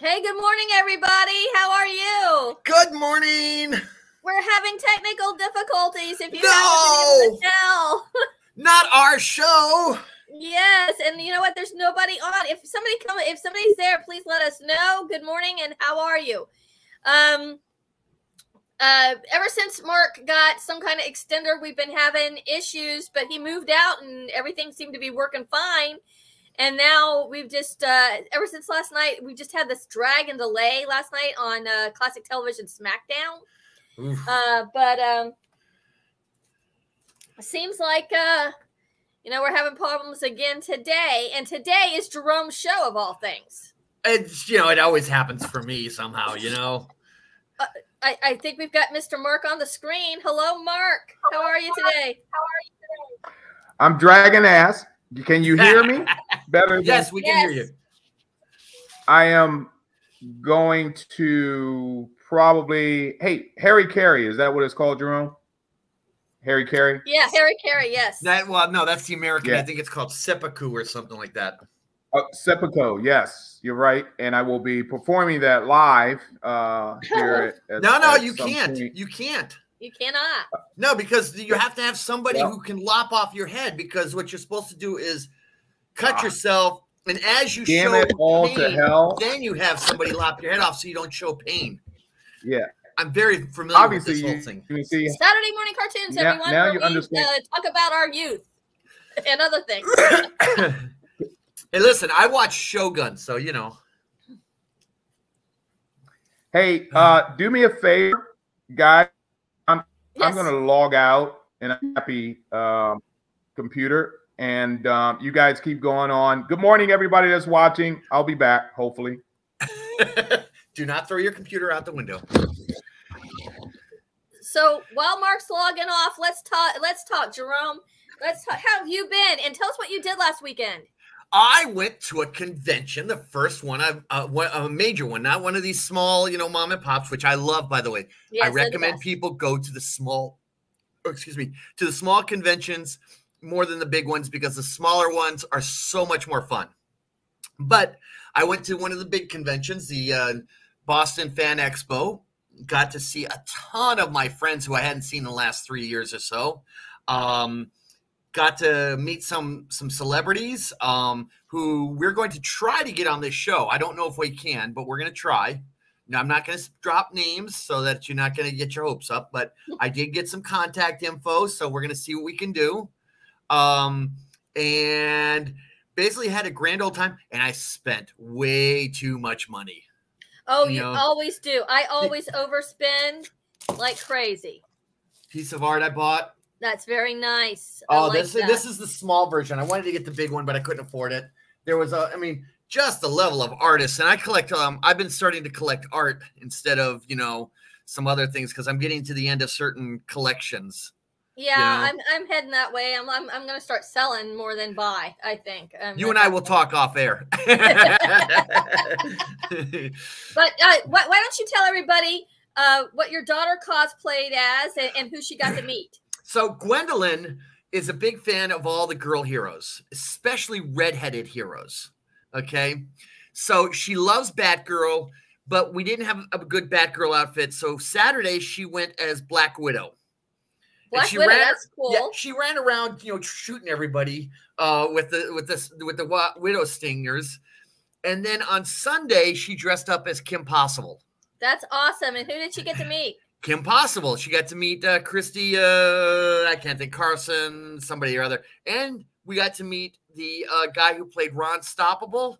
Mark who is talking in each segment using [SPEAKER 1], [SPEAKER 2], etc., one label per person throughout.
[SPEAKER 1] Hey, good morning, everybody. How are you?
[SPEAKER 2] Good morning.
[SPEAKER 1] We're having technical difficulties. If you
[SPEAKER 2] No!
[SPEAKER 1] haven't to tell.
[SPEAKER 2] Not our show.
[SPEAKER 1] yes, and you know what? There's nobody on. If somebody come, if somebody's there, please let us know. Good morning, and how are you? Um, uh, ever since Mark got some kind of extender, we've been having issues, but he moved out and everything seemed to be working fine. And now we've just, uh, ever since last night, we just had this drag and delay last night on uh, classic television SmackDown.
[SPEAKER 2] Oof.
[SPEAKER 1] Uh, but um, seems like, uh, you know, we're having problems again today. And today is Jerome's show of all things.
[SPEAKER 2] It's you know it always happens for me somehow. You know.
[SPEAKER 1] I, I think we've got Mr. Mark on the screen. Hello, Mark. How are you today? How are you today?
[SPEAKER 3] I'm dragging ass. Can you hear me better? than-
[SPEAKER 2] Yes, we can hear you.
[SPEAKER 3] I am going to probably. Hey, Harry Carey. Is that what it's called, Jerome? Harry Carey.
[SPEAKER 1] Yes, Harry Carey. Yes.
[SPEAKER 2] That well, no, that's the American.
[SPEAKER 3] Yeah.
[SPEAKER 2] I think it's called Seppuku or something like that.
[SPEAKER 3] Uh, Seppuku. Yes, you're right. And I will be performing that live uh, here. At,
[SPEAKER 2] No, no,
[SPEAKER 3] at
[SPEAKER 2] you can't.
[SPEAKER 3] point.
[SPEAKER 2] You can't.
[SPEAKER 1] you cannot.
[SPEAKER 2] No, because you have to have somebody
[SPEAKER 3] Yeah.
[SPEAKER 2] who can lop off your head. Because what you're supposed to do is cut
[SPEAKER 3] Ah.
[SPEAKER 2] yourself, and as you
[SPEAKER 3] Damn
[SPEAKER 2] show
[SPEAKER 3] it all to
[SPEAKER 2] pain,
[SPEAKER 3] hell.
[SPEAKER 2] then you have somebody lop your head off so you don't show pain.
[SPEAKER 3] Yeah.
[SPEAKER 2] I'm very familiar
[SPEAKER 3] Obviously,
[SPEAKER 2] with this
[SPEAKER 3] you,
[SPEAKER 2] whole thing.
[SPEAKER 3] you see.
[SPEAKER 1] Saturday morning cartoons,
[SPEAKER 3] Now-
[SPEAKER 1] everyone.
[SPEAKER 3] now you
[SPEAKER 1] we,
[SPEAKER 3] understand.
[SPEAKER 1] Uh, talk about our youth and other things.
[SPEAKER 2] hey, listen, I watch Shogun, so you know.
[SPEAKER 3] Hey, uh, do me a favor, guys. I'm
[SPEAKER 1] Yes.
[SPEAKER 3] going to log out in a happy um, computer, and um, you guys keep going on. Good morning, everybody that's watching. I'll be back, hopefully.
[SPEAKER 2] Do not throw your computer out the window.
[SPEAKER 1] So while Mark's logging off, let's talk. Let's talk, Jerome. Let's talk. How have you been? And tell us what you did last weekend.
[SPEAKER 2] I went to a convention, the first one, I, uh, a major one, not one of these small, you know, mom and pops, which I love, by the way.
[SPEAKER 1] Yes,
[SPEAKER 2] I recommend people go to the small, oh, excuse me, to the small conventions more than the big ones because the smaller ones are so much more fun. But I went to one of the big conventions, the uh, Boston Fan Expo. Got to see a ton of my friends who I hadn't seen in the last three years or so. Um, got to meet some some celebrities um, who we're going to try to get on this show. I don't know if we can, but we're going to try. Now, I'm not going to drop names so that you're not going to get your hopes up, but I did get some contact info, so we're going to see what we can do. Um, and basically had a grand old time, and I spent way too much money.
[SPEAKER 1] Oh,
[SPEAKER 2] you
[SPEAKER 1] you
[SPEAKER 2] know.
[SPEAKER 1] always do. I always overspend like crazy.
[SPEAKER 2] Piece of art I bought.
[SPEAKER 1] That's very nice.
[SPEAKER 2] Oh,
[SPEAKER 1] like
[SPEAKER 2] this
[SPEAKER 1] that.
[SPEAKER 2] is this is the small version. I wanted to get the big one, but I couldn't afford it. There was a, I mean, just the level of artists, and I collect. Um, I've been starting to collect art instead of you know some other things because I'm getting to the end of certain collections.
[SPEAKER 1] Yeah,
[SPEAKER 2] know.
[SPEAKER 1] I'm I'm heading that way. I'm I'm, I'm going to start selling more than buy. I think. Um,
[SPEAKER 2] You and I will talk off air.
[SPEAKER 1] But uh, why, why don't you tell everybody uh, what your daughter cosplayed as and, and who she got to meet?
[SPEAKER 2] so Gwendolyn is a big fan of all the girl heroes, especially redheaded heroes. Okay, so she loves Batgirl, but we didn't have a good Batgirl outfit. So Saturday she went as Black Widow.
[SPEAKER 1] Black
[SPEAKER 2] she
[SPEAKER 1] Widow,
[SPEAKER 2] ran-
[SPEAKER 1] that's cool.
[SPEAKER 2] Yeah, she ran around, you know, shooting everybody uh, with the with this with the wa- widow stingers. And then on Sunday, she dressed up as Kim Possible.
[SPEAKER 1] That's awesome. And who did she get to meet?
[SPEAKER 2] Kim Possible. She got to meet uh, Christy. Uh, I can't think Carson, somebody or other, and we got to meet the uh, guy who played Ron Stoppable,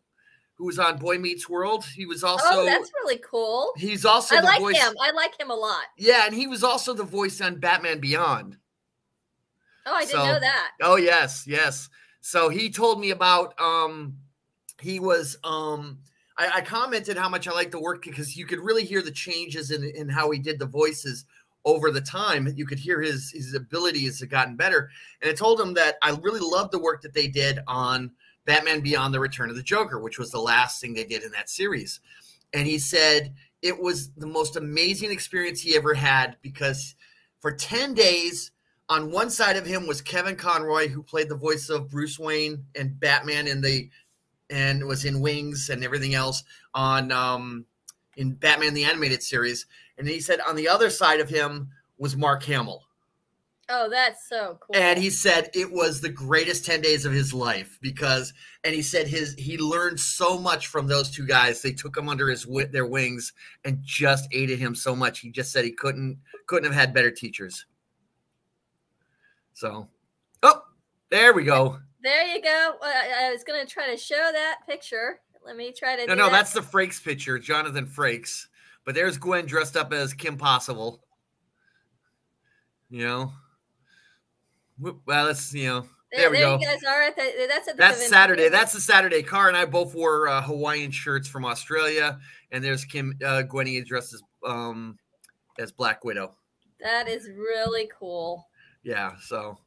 [SPEAKER 2] who was on Boy Meets World. He was also
[SPEAKER 1] oh, that's really cool.
[SPEAKER 2] he's also
[SPEAKER 1] I
[SPEAKER 2] the
[SPEAKER 1] like
[SPEAKER 2] voice.
[SPEAKER 1] him. I like him a lot.
[SPEAKER 2] Yeah, and he was also the voice on Batman Beyond.
[SPEAKER 1] Oh, I didn't
[SPEAKER 2] So-
[SPEAKER 1] know that.
[SPEAKER 2] Oh yes, yes. So he told me about um he was um I, I commented how much I like the work because you could really hear the changes in, in how he did the voices over the time. You could hear his his abilities had gotten better. And I told him that I really loved the work that they did on Batman Beyond the Return of the Joker, which was the last thing they did in that series. And he said it was the most amazing experience he ever had because for 10 days on one side of him was Kevin Conroy, who played the voice of Bruce Wayne and Batman in the and was in Wings and everything else on um, in Batman the Animated Series. And he said on the other side of him was Mark Hamill.
[SPEAKER 1] Oh, that's so cool.
[SPEAKER 2] And he said it was the greatest 10 days of his life because and he said his he learned so much from those two guys. They took him under his their wings and just aided him so much. He just said he couldn't couldn't have had better teachers. So, oh, there we go.
[SPEAKER 1] There you go. Uh, I was going to try to show that picture. Let me try to.
[SPEAKER 2] No, no, that. that's the Frakes picture, Jonathan Frakes. But there's Gwen dressed up as Kim Possible. You know, well, that's you know. There, there we
[SPEAKER 1] there
[SPEAKER 2] go.
[SPEAKER 1] You guys are at the, that's at the
[SPEAKER 2] that's Saturday. That's the Saturday. Car and I both wore uh, Hawaiian shirts from Australia, and there's Kim uh, Gwenny dressed as um as Black Widow.
[SPEAKER 1] That is really cool.
[SPEAKER 2] Yeah. So.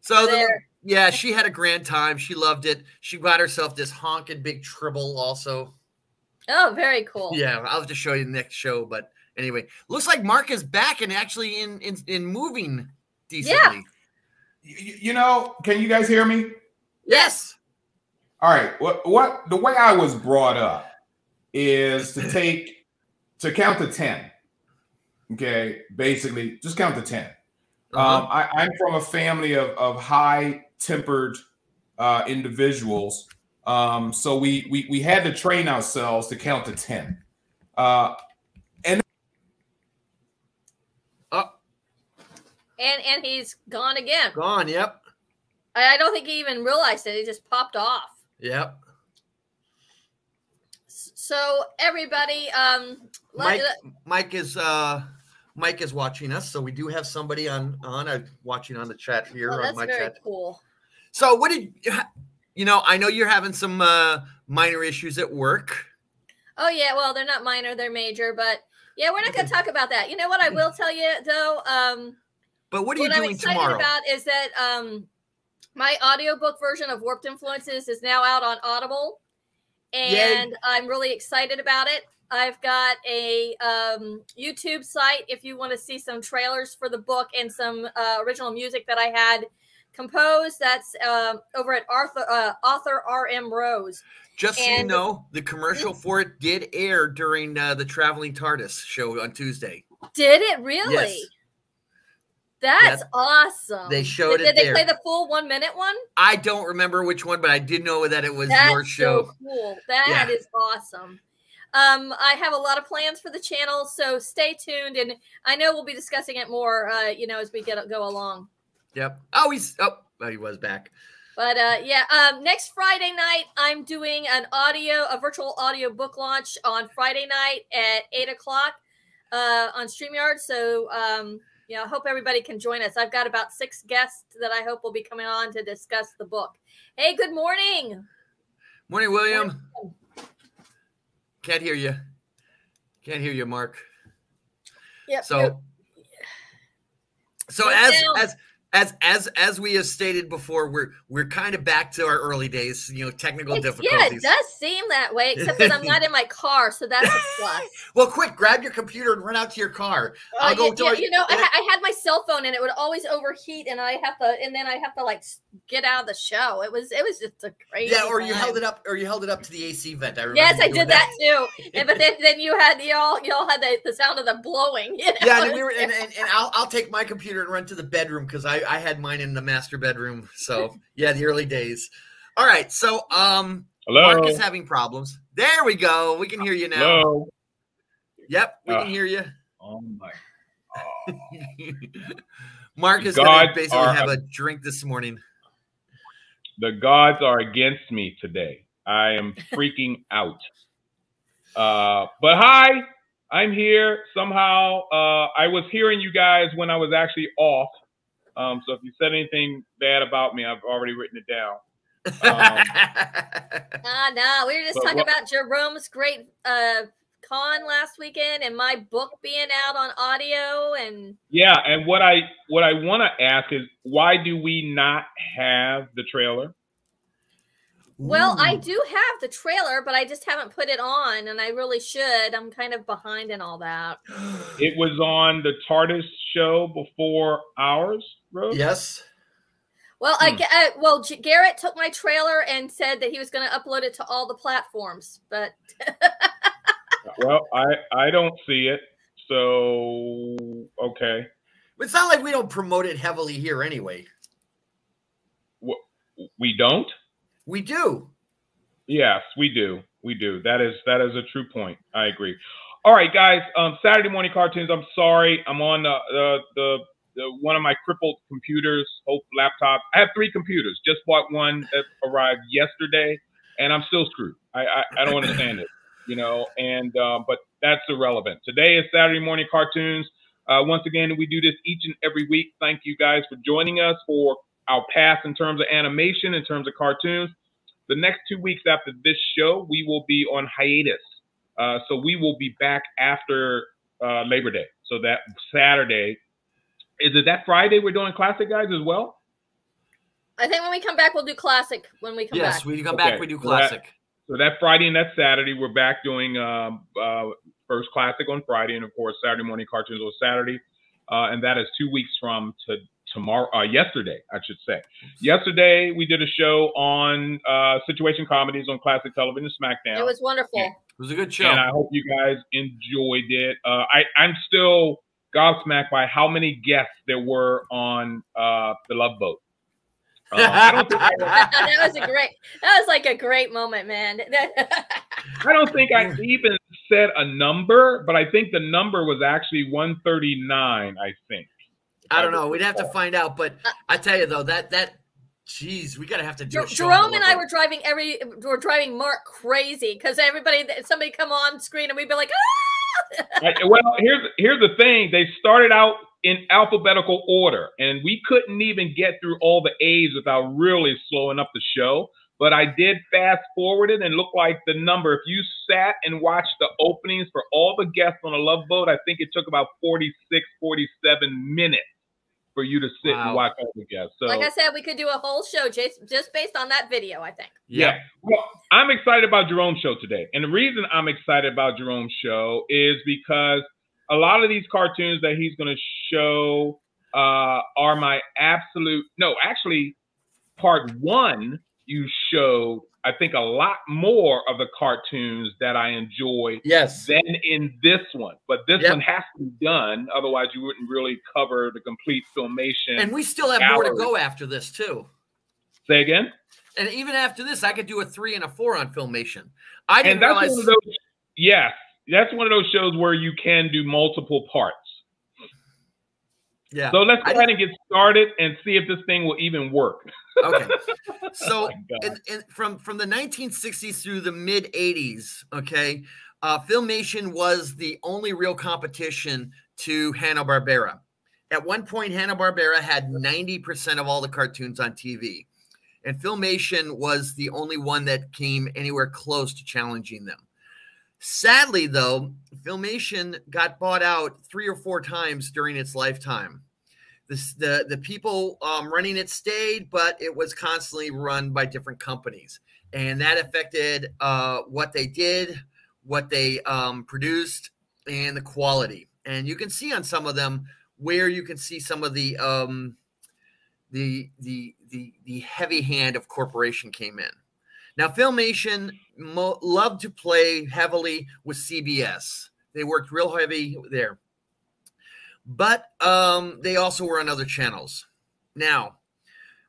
[SPEAKER 2] So the, yeah, she had a grand time. She loved it. She got herself this honking big tribble also.
[SPEAKER 1] Oh, very cool.
[SPEAKER 2] Yeah, I'll have to show you the next show. But anyway, looks like Mark is back and actually in in, in moving decently. Yeah.
[SPEAKER 4] You, you know, can you guys hear me?
[SPEAKER 2] Yes.
[SPEAKER 4] All right. What what the way I was brought up is to take to count to 10. Okay, basically just count to 10. Uh-huh. Um, I, I'm from a family of, of high tempered uh, individuals. Um, so we, we we had to train ourselves to count to 10. Uh, and
[SPEAKER 2] oh.
[SPEAKER 1] And and he's gone again.
[SPEAKER 2] Gone, yep.
[SPEAKER 1] I, I don't think he even realized it. He just popped off.
[SPEAKER 2] Yep.
[SPEAKER 1] So everybody, um,
[SPEAKER 2] Mike, Mike is uh Mike is watching us, so we do have somebody on on uh, watching on the chat here
[SPEAKER 1] oh,
[SPEAKER 2] on my
[SPEAKER 1] very
[SPEAKER 2] chat.
[SPEAKER 1] Cool.
[SPEAKER 2] So what did you know? I know you're having some uh, minor issues at work.
[SPEAKER 1] Oh yeah, well they're not minor, they're major, but yeah, we're not going to talk about that. You know what I will tell you though. Um,
[SPEAKER 2] but what are you
[SPEAKER 1] what
[SPEAKER 2] doing
[SPEAKER 1] I'm excited
[SPEAKER 2] tomorrow?
[SPEAKER 1] About is that um, my audiobook version of Warped Influences is now out on Audible, and Yay. I'm really excited about it. I've got a um, YouTube site if you want to see some trailers for the book and some uh, original music that I had composed. That's uh, over at Arthur, uh, author R.M. Rose.
[SPEAKER 2] Just so you know, the commercial for it did air during uh, the Traveling TARDIS show on Tuesday.
[SPEAKER 1] Did it really?
[SPEAKER 2] Yes.
[SPEAKER 1] That's yep. awesome.
[SPEAKER 2] They showed
[SPEAKER 1] did,
[SPEAKER 2] it.
[SPEAKER 1] Did they
[SPEAKER 2] there.
[SPEAKER 1] play the full one minute one?
[SPEAKER 2] I don't remember which one, but I did know that it was
[SPEAKER 1] That's
[SPEAKER 2] your show.
[SPEAKER 1] So cool. That yeah. is awesome. Um, I have a lot of plans for the channel, so stay tuned, and I know we'll be discussing it more, uh, you know, as we get go along.
[SPEAKER 2] Yep. Oh, he's oh, oh he was back.
[SPEAKER 1] But uh, yeah, um, next Friday night, I'm doing an audio, a virtual audio book launch on Friday night at eight o'clock uh, on Streamyard. So um, you know, I hope everybody can join us. I've got about six guests that I hope will be coming on to discuss the book. Hey, good morning.
[SPEAKER 2] Morning, William. Morning. Can't hear you. Can't hear you, Mark.
[SPEAKER 1] Yep.
[SPEAKER 2] So,
[SPEAKER 1] yep.
[SPEAKER 2] so as as as as as we have stated before, we're we're kind of back to our early days. You know, technical
[SPEAKER 1] it's,
[SPEAKER 2] difficulties.
[SPEAKER 1] Yeah, it does seem that way. Except that I'm not in my car, so that's a plus.
[SPEAKER 2] well, quick, grab your computer and run out to your car.
[SPEAKER 1] Uh, I'll go. Yeah, yeah, you know, I, I, had my cell phone and it would always overheat, and I have to, and then I have to like get out of the show. It was it was just a crazy.
[SPEAKER 2] Yeah, or you held it up, or you held it up to the AC vent. I remember.
[SPEAKER 1] Yes, I did that, that too. and, but then, then you had y'all y'all had the, the sound of the blowing. You know?
[SPEAKER 2] Yeah, and we were, and, and, and I'll I'll take my computer and run to the bedroom because I I had mine in the master bedroom. So yeah, the early days. All right. So um
[SPEAKER 4] Hello.
[SPEAKER 2] Mark is having problems. There we go. We can hear you now.
[SPEAKER 4] Hello.
[SPEAKER 2] Yep, we uh, can hear you.
[SPEAKER 4] Oh my oh.
[SPEAKER 2] Mark is gonna basically have a drink this morning.
[SPEAKER 4] The gods are against me today. I am freaking out. Uh, but hi, I'm here. Somehow, uh, I was hearing you guys when I was actually off. Um, so if you said anything bad about me, I've already written it down. Um,
[SPEAKER 1] ah, no, we were just talking what, about Jerome's great uh, con last weekend and my book being out on audio and
[SPEAKER 4] yeah. And what I what I want to ask is why do we not have the trailer?
[SPEAKER 1] Well, I do have the trailer, but I just haven't put it on, and I really should. I'm kind of behind in all that.
[SPEAKER 4] It was on the TARDIS show before ours, Rose?
[SPEAKER 2] Yes.
[SPEAKER 1] Well, I, I well J- Garrett took my trailer and said that he was going to upload it to all the platforms, but
[SPEAKER 4] well, I I don't see it. So okay.
[SPEAKER 2] It's not like we don't promote it heavily here anyway.
[SPEAKER 4] We don't.
[SPEAKER 2] We do.
[SPEAKER 4] Yes, we do. We do. That is that is a true point. I agree. All right, guys. Um, Saturday morning cartoons. I'm sorry. I'm on the the, the, the one of my crippled computers, Hope laptop. I have three computers. Just bought one that arrived yesterday, and I'm still screwed. I I, I don't understand it. You know, and um, but that's irrelevant. Today is Saturday morning cartoons. Uh, once again, we do this each and every week. Thank you guys for joining us for our path in terms of animation, in terms of cartoons. The next two weeks after this show, we will be on hiatus. Uh, so we will be back after uh, Labor Day. So that Saturday, is it that Friday we're doing classic guys as well?
[SPEAKER 1] I think when we come back, we'll do classic. When we come
[SPEAKER 2] yes,
[SPEAKER 1] back,
[SPEAKER 2] we come
[SPEAKER 4] Okay.
[SPEAKER 2] back. We do
[SPEAKER 4] So that-
[SPEAKER 2] classic.
[SPEAKER 4] So that Friday and that Saturday, we're back doing um, uh, first classic on Friday, and of course Saturday morning cartoons on Saturday, uh, and that is two weeks from to tomorrow. Uh, yesterday, I should say. Yesterday we did a show on uh, situation comedies on classic television, SmackDown.
[SPEAKER 1] it was wonderful.
[SPEAKER 2] It was a good show.
[SPEAKER 4] and I hope you guys enjoyed it. Uh, I, I'm still gobsmacked by how many guests there were on uh, the Love Boat. Uh, I don't think I,
[SPEAKER 1] that was a great. That was like a great moment, man.
[SPEAKER 4] I don't think I even said a number, but I think the number was actually 139. I think.
[SPEAKER 2] I don't know. We'd have to find out. But I tell you though, that that, geez, we gotta have to do.
[SPEAKER 1] Jer-
[SPEAKER 2] a show on
[SPEAKER 1] Jerome and I were driving every. we're driving Mark crazy because everybody, somebody come on screen and we'd be like, ah!
[SPEAKER 4] Well, here's here's the thing. They started out in alphabetical order, and we couldn't even get through all the A's without really slowing up the show. But I did fast forward it and look like the number. If you sat and watched the openings for all the guests on a Love Boat, I think it took about 46, 47 minutes for you to sit
[SPEAKER 2] Wow.
[SPEAKER 4] and watch all the guests. So
[SPEAKER 1] like I said, we could do a whole show just just based on that video. I think.
[SPEAKER 4] Yeah. Well, I'm excited about Jerome's show today. And the reason I'm excited about Jerome's show is because a lot of these cartoons that he's going to show uh, are my absolute, no, actually, part one, you showed, I think, a lot more of the cartoons that I enjoy
[SPEAKER 2] Yes.
[SPEAKER 4] than in this one. But this
[SPEAKER 2] Yep.
[SPEAKER 4] one has to be done. Otherwise, you wouldn't really cover the complete filmation.
[SPEAKER 2] And we still have more to go after this too.
[SPEAKER 4] Say again?
[SPEAKER 2] And even after this, I could do a three and a four on filmation. I didn't
[SPEAKER 4] and that's
[SPEAKER 2] realize.
[SPEAKER 4] one of those yes that's one of those shows where you can do multiple parts
[SPEAKER 2] yeah.
[SPEAKER 4] so let's
[SPEAKER 2] I
[SPEAKER 4] go ahead and get started and see if this thing will even work
[SPEAKER 2] okay. So
[SPEAKER 4] Oh my God.
[SPEAKER 2] in, in, from from the 1960s through the mid 80s, okay, uh, Filmation was the only real competition to Hanna Barbera. At one point, Hanna Barbera had 90% of all the cartoons on TV, and Filmation was the only one that came anywhere close to challenging them. Sadly, though, Filmation got bought out three or four times during its lifetime the the, the people um, running it stayed, but it was constantly run by different companies, and that affected uh, what they did, what they um, produced, and the quality. And you can see on some of them where you can see some of the um, the the the the heavy hand of corporation came in. Now, Filmation loved to play heavily with CBS. They worked real heavy there but um, they also were on other channels. Now,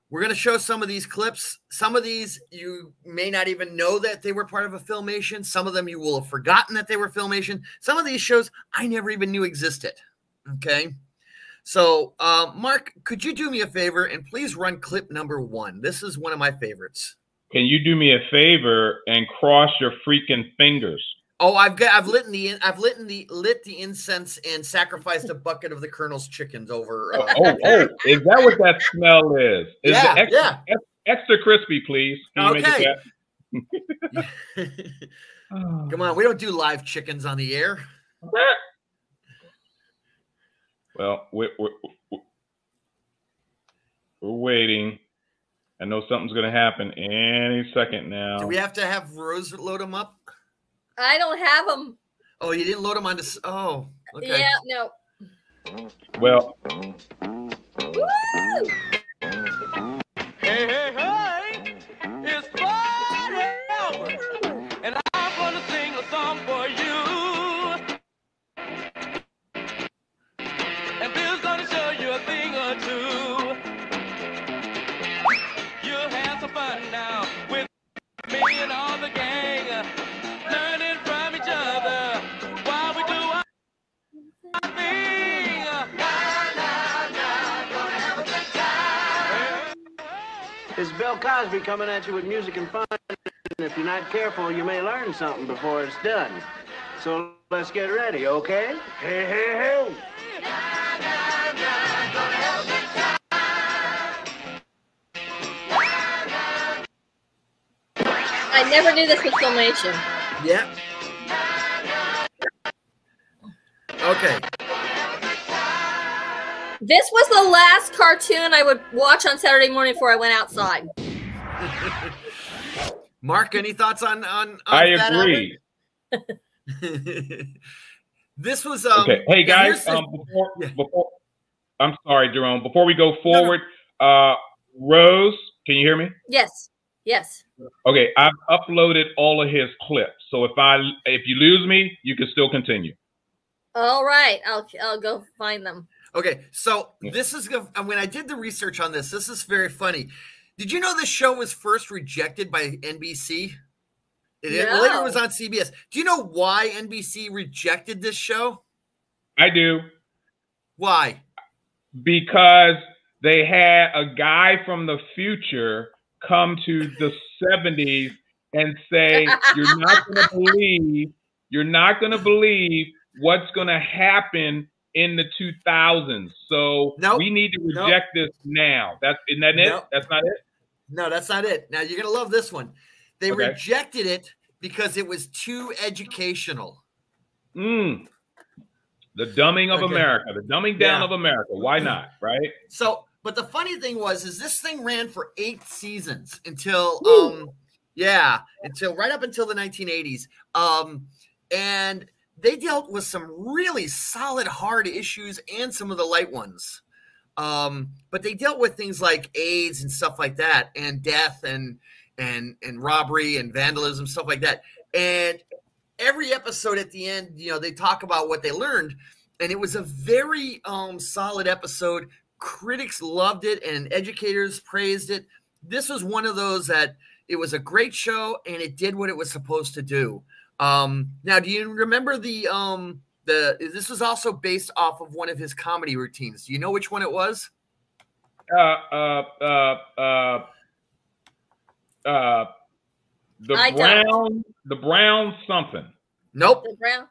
[SPEAKER 2] we're going to show some of these clips. Some of these you may not even know that they were part of a filmation. Some of them you will have forgotten that they were filmation. Some of these shows I never even knew existed. Okay. So, uh, Mark, could you do me a favor and please run clip number one? This is one of my favorites.
[SPEAKER 4] can you do me a favor and cross your freaking fingers
[SPEAKER 2] Oh, I've got I've lit the I've lit the lit the incense and sacrificed a bucket of the Colonel's chickens over.
[SPEAKER 4] oh,
[SPEAKER 2] Uh,
[SPEAKER 4] oh, oh, is that what that smell is is
[SPEAKER 2] Yeah,
[SPEAKER 4] it extra,
[SPEAKER 2] yeah.
[SPEAKER 4] extra crispy please Can you make
[SPEAKER 2] Okay. Come on, we don't do live chickens on the air.
[SPEAKER 4] well we're, we're, we're- we're waiting i know something's going to happen any second now
[SPEAKER 2] Do we have to have Rose load them up?
[SPEAKER 1] I don't have them.
[SPEAKER 2] Oh, you didn't load them on this. Oh, okay.
[SPEAKER 1] Yeah, no.
[SPEAKER 4] well
[SPEAKER 1] Woo!
[SPEAKER 5] Hey, hey, hey, It's
[SPEAKER 6] Bill Cosby coming at you with music and fun. And if you're not careful, you may learn something before it's done. So let's get ready, okay? Hey, hey, hey.
[SPEAKER 1] I never knew this was filmation.
[SPEAKER 2] Yeah. Okay.
[SPEAKER 1] This was the last cartoon I would watch on Saturday morning before I went outside.
[SPEAKER 2] Mark, any thoughts on on? on
[SPEAKER 4] I
[SPEAKER 2] Fat
[SPEAKER 4] agree.
[SPEAKER 2] This was um,
[SPEAKER 4] Okay. Hey guys, um, before,
[SPEAKER 2] Yeah.
[SPEAKER 4] before I'm sorry, Jerome. Before we go forward, uh, Rose, can you hear me?
[SPEAKER 1] Yes. Yes.
[SPEAKER 4] Okay, I've uploaded all of his clips. So if I if you lose me, you can still continue.
[SPEAKER 1] All right. I'll I'll go find them.
[SPEAKER 2] Okay, so
[SPEAKER 4] Yeah.
[SPEAKER 2] this is and when I did the research on this, this is very funny. Did you know this show was first rejected by NBC? It it later was on CBS. Do you know why NBC rejected this show?
[SPEAKER 4] I do
[SPEAKER 2] Why?
[SPEAKER 4] because they had a guy from the future come to the 70s and say, You're not going to believe, you're not going to believe what's going to happen in the 2000s. So
[SPEAKER 2] Nope.
[SPEAKER 4] we need to
[SPEAKER 2] Nope.
[SPEAKER 4] reject this now. That's isn't that it?
[SPEAKER 2] Nope.
[SPEAKER 4] That's not it.
[SPEAKER 2] No, that's not it. Now you're gonna love this one. They
[SPEAKER 4] Okay.
[SPEAKER 2] rejected it because it was too educational.
[SPEAKER 4] Mm. The dumbing of
[SPEAKER 2] Okay.
[SPEAKER 4] America, the dumbing down
[SPEAKER 2] Yeah.
[SPEAKER 4] of America. Why not? Right?
[SPEAKER 2] So, but the funny thing was, is this thing ran for eight seasons until,
[SPEAKER 1] Woo.
[SPEAKER 2] um, yeah, until right up until the 1980s. Um, and they dealt with some really solid, hard issues and some of the light ones. Um, but they dealt with things like AIDS and stuff like that, and death and and and robbery and vandalism, stuff like that. And every episode at the end, you know, they talk about what they learned, and it was a very um solid episode critics loved it and educators praised it. This was one of those that it was a great show and it did what it was supposed to do. Um, now, do you remember the um the this was also based off of one of his comedy routines? Do you know which one it was?
[SPEAKER 4] Uh, uh, uh, uh, uh, the
[SPEAKER 1] I don't.
[SPEAKER 4] brown, the brown something.
[SPEAKER 2] Nope,
[SPEAKER 1] The brown.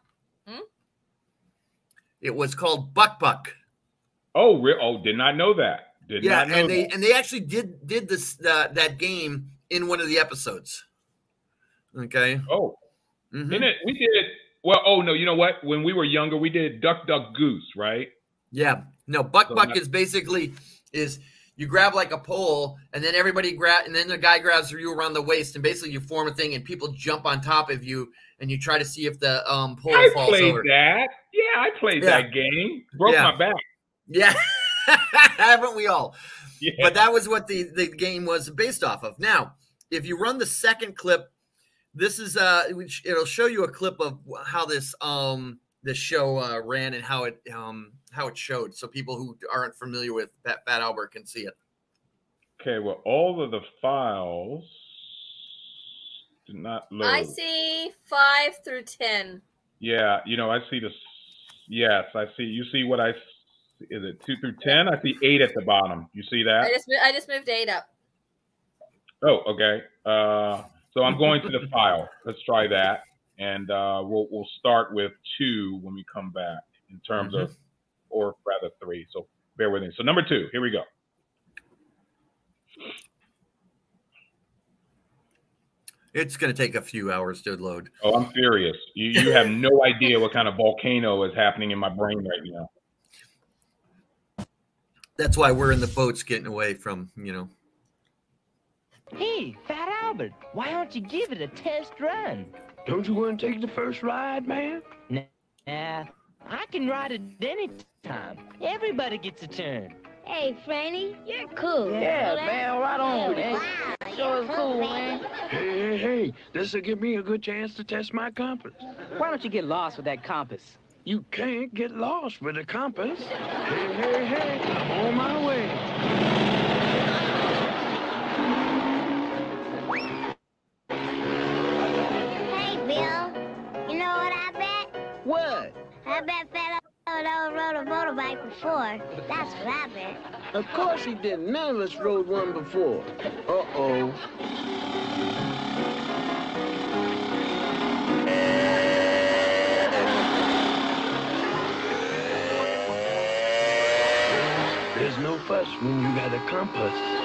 [SPEAKER 2] it was called Buck Buck.
[SPEAKER 4] Oh, re- oh, did not know that. Did
[SPEAKER 2] Yeah,
[SPEAKER 4] not know
[SPEAKER 2] and they
[SPEAKER 4] that.
[SPEAKER 2] and they actually did did this uh, that game in one of the episodes. Okay.
[SPEAKER 4] Oh,
[SPEAKER 2] Mhm.
[SPEAKER 4] didn't it? We did. Well, oh no, you know what? When we were younger, we did Duck Duck Goose, right?
[SPEAKER 2] Yeah. No, buck
[SPEAKER 4] So
[SPEAKER 2] buck
[SPEAKER 4] that-
[SPEAKER 2] is basically is you grab like a pole and then everybody grab and then the guy grabs you around the waist and basically you form a thing and people jump on top of you and you try to see if the um pole
[SPEAKER 4] I
[SPEAKER 2] falls
[SPEAKER 4] played
[SPEAKER 2] over.
[SPEAKER 4] that. Yeah, I played
[SPEAKER 2] Yeah.
[SPEAKER 4] that game. Broke
[SPEAKER 2] Yeah.
[SPEAKER 4] my back.
[SPEAKER 2] Yeah. Haven't we all?
[SPEAKER 4] Yeah.
[SPEAKER 2] But that was what the, the game was based off of. Now, if you run the second clip, this is uh it'll show you a clip of how this um this show uh, ran and how it um how it showed so people who aren't familiar with Fat, Fat Albert can see it.
[SPEAKER 4] okay, well, all of the files did not load.
[SPEAKER 1] I see five through ten.
[SPEAKER 4] Yeah, you know, I see this. Yes, I see. You see what I Is it two through ten? I see eight at the bottom. You see that?
[SPEAKER 1] I just I just moved eight up.
[SPEAKER 4] Oh, okay. Uh, so I'm going to the file. Let's try that, and uh, we'll we'll start with two when we come back in terms of, or rather three. So bear with me. So number two, here we go.
[SPEAKER 2] It's going to take a few hours to load.
[SPEAKER 4] Oh, I'm furious. You you have no idea what kind of volcano is happening in my brain right now.
[SPEAKER 2] That's why we're in the boats getting away from, you know.
[SPEAKER 7] Hey, Fat Albert, why don't you give it a test run?
[SPEAKER 6] Don't you want to take the first ride, man?
[SPEAKER 7] Nah, I can ride it any time. Everybody gets a turn.
[SPEAKER 8] Hey, Franny, you're cool.
[SPEAKER 7] Yeah,
[SPEAKER 8] You know that?
[SPEAKER 7] man, right on, man.
[SPEAKER 8] Wow,
[SPEAKER 7] Sure
[SPEAKER 8] you're
[SPEAKER 7] is cool,
[SPEAKER 8] baby.
[SPEAKER 7] man.
[SPEAKER 6] Hey, hey, hey, this'll give me a good chance to test my compass.
[SPEAKER 7] Why don't you get lost with that compass?
[SPEAKER 6] You can't get lost with a compass. Hey, hey, hey, I'm on my way.
[SPEAKER 8] I bet Fat Old rode a motorbike before. That's what I bet.
[SPEAKER 6] Of course he didn't. None of us rode one before. Uh-oh. There's no fuss when you got a compass.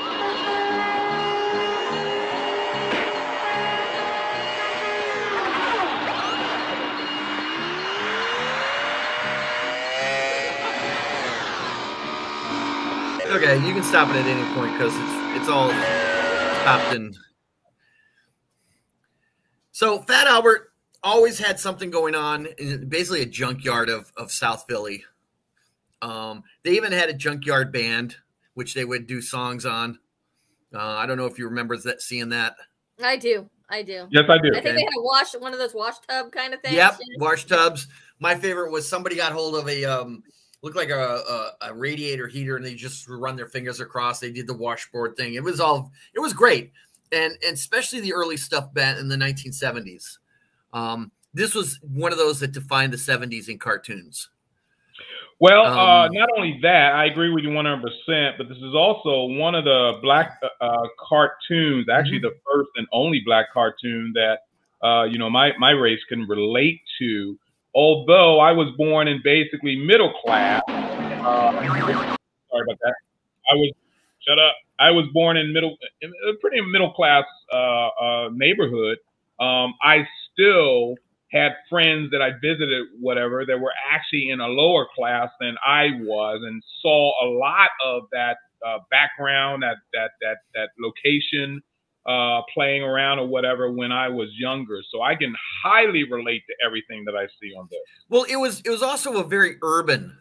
[SPEAKER 2] Okay, you can stop it at any point because it's it's all stopped in. So Fat Albert always had something going on in basically a junkyard of of South Philly. Um, they even had a junkyard band which they would do songs on. Uh, I don't know if you remember that seeing that.
[SPEAKER 1] I do. I do.
[SPEAKER 4] Yes, I do.
[SPEAKER 1] I think they had a wash, one of those wash tub kind of things.
[SPEAKER 2] Yep,
[SPEAKER 1] you
[SPEAKER 2] wash tubs. My favorite was somebody got hold of a um, looked like a, a, a radiator heater, and they just run their fingers across. They did the washboard thing. It was all it was great, and and especially the early stuff back in the 1970s. Um, this was one of those that defined the 70s in cartoons.
[SPEAKER 4] Well, uh,
[SPEAKER 2] Um,
[SPEAKER 4] not only that, I agree with you 100%, but this is also one of the black uh, uh, cartoons, actually the first and only black cartoon that, uh, you know, my, my race can relate to. Although I was born in basically middle class. Uh, sorry about that. I was, shut up. I was born in middle, in a pretty middle class uh, uh, neighborhood. Um, I still had friends that I visited, whatever, that were actually in a lower class than I was, and saw a lot of that uh, background, that that that that location, uh, playing around or whatever when I was younger. So I can highly relate to everything that I see on this.
[SPEAKER 2] Well, it was it was also a very urban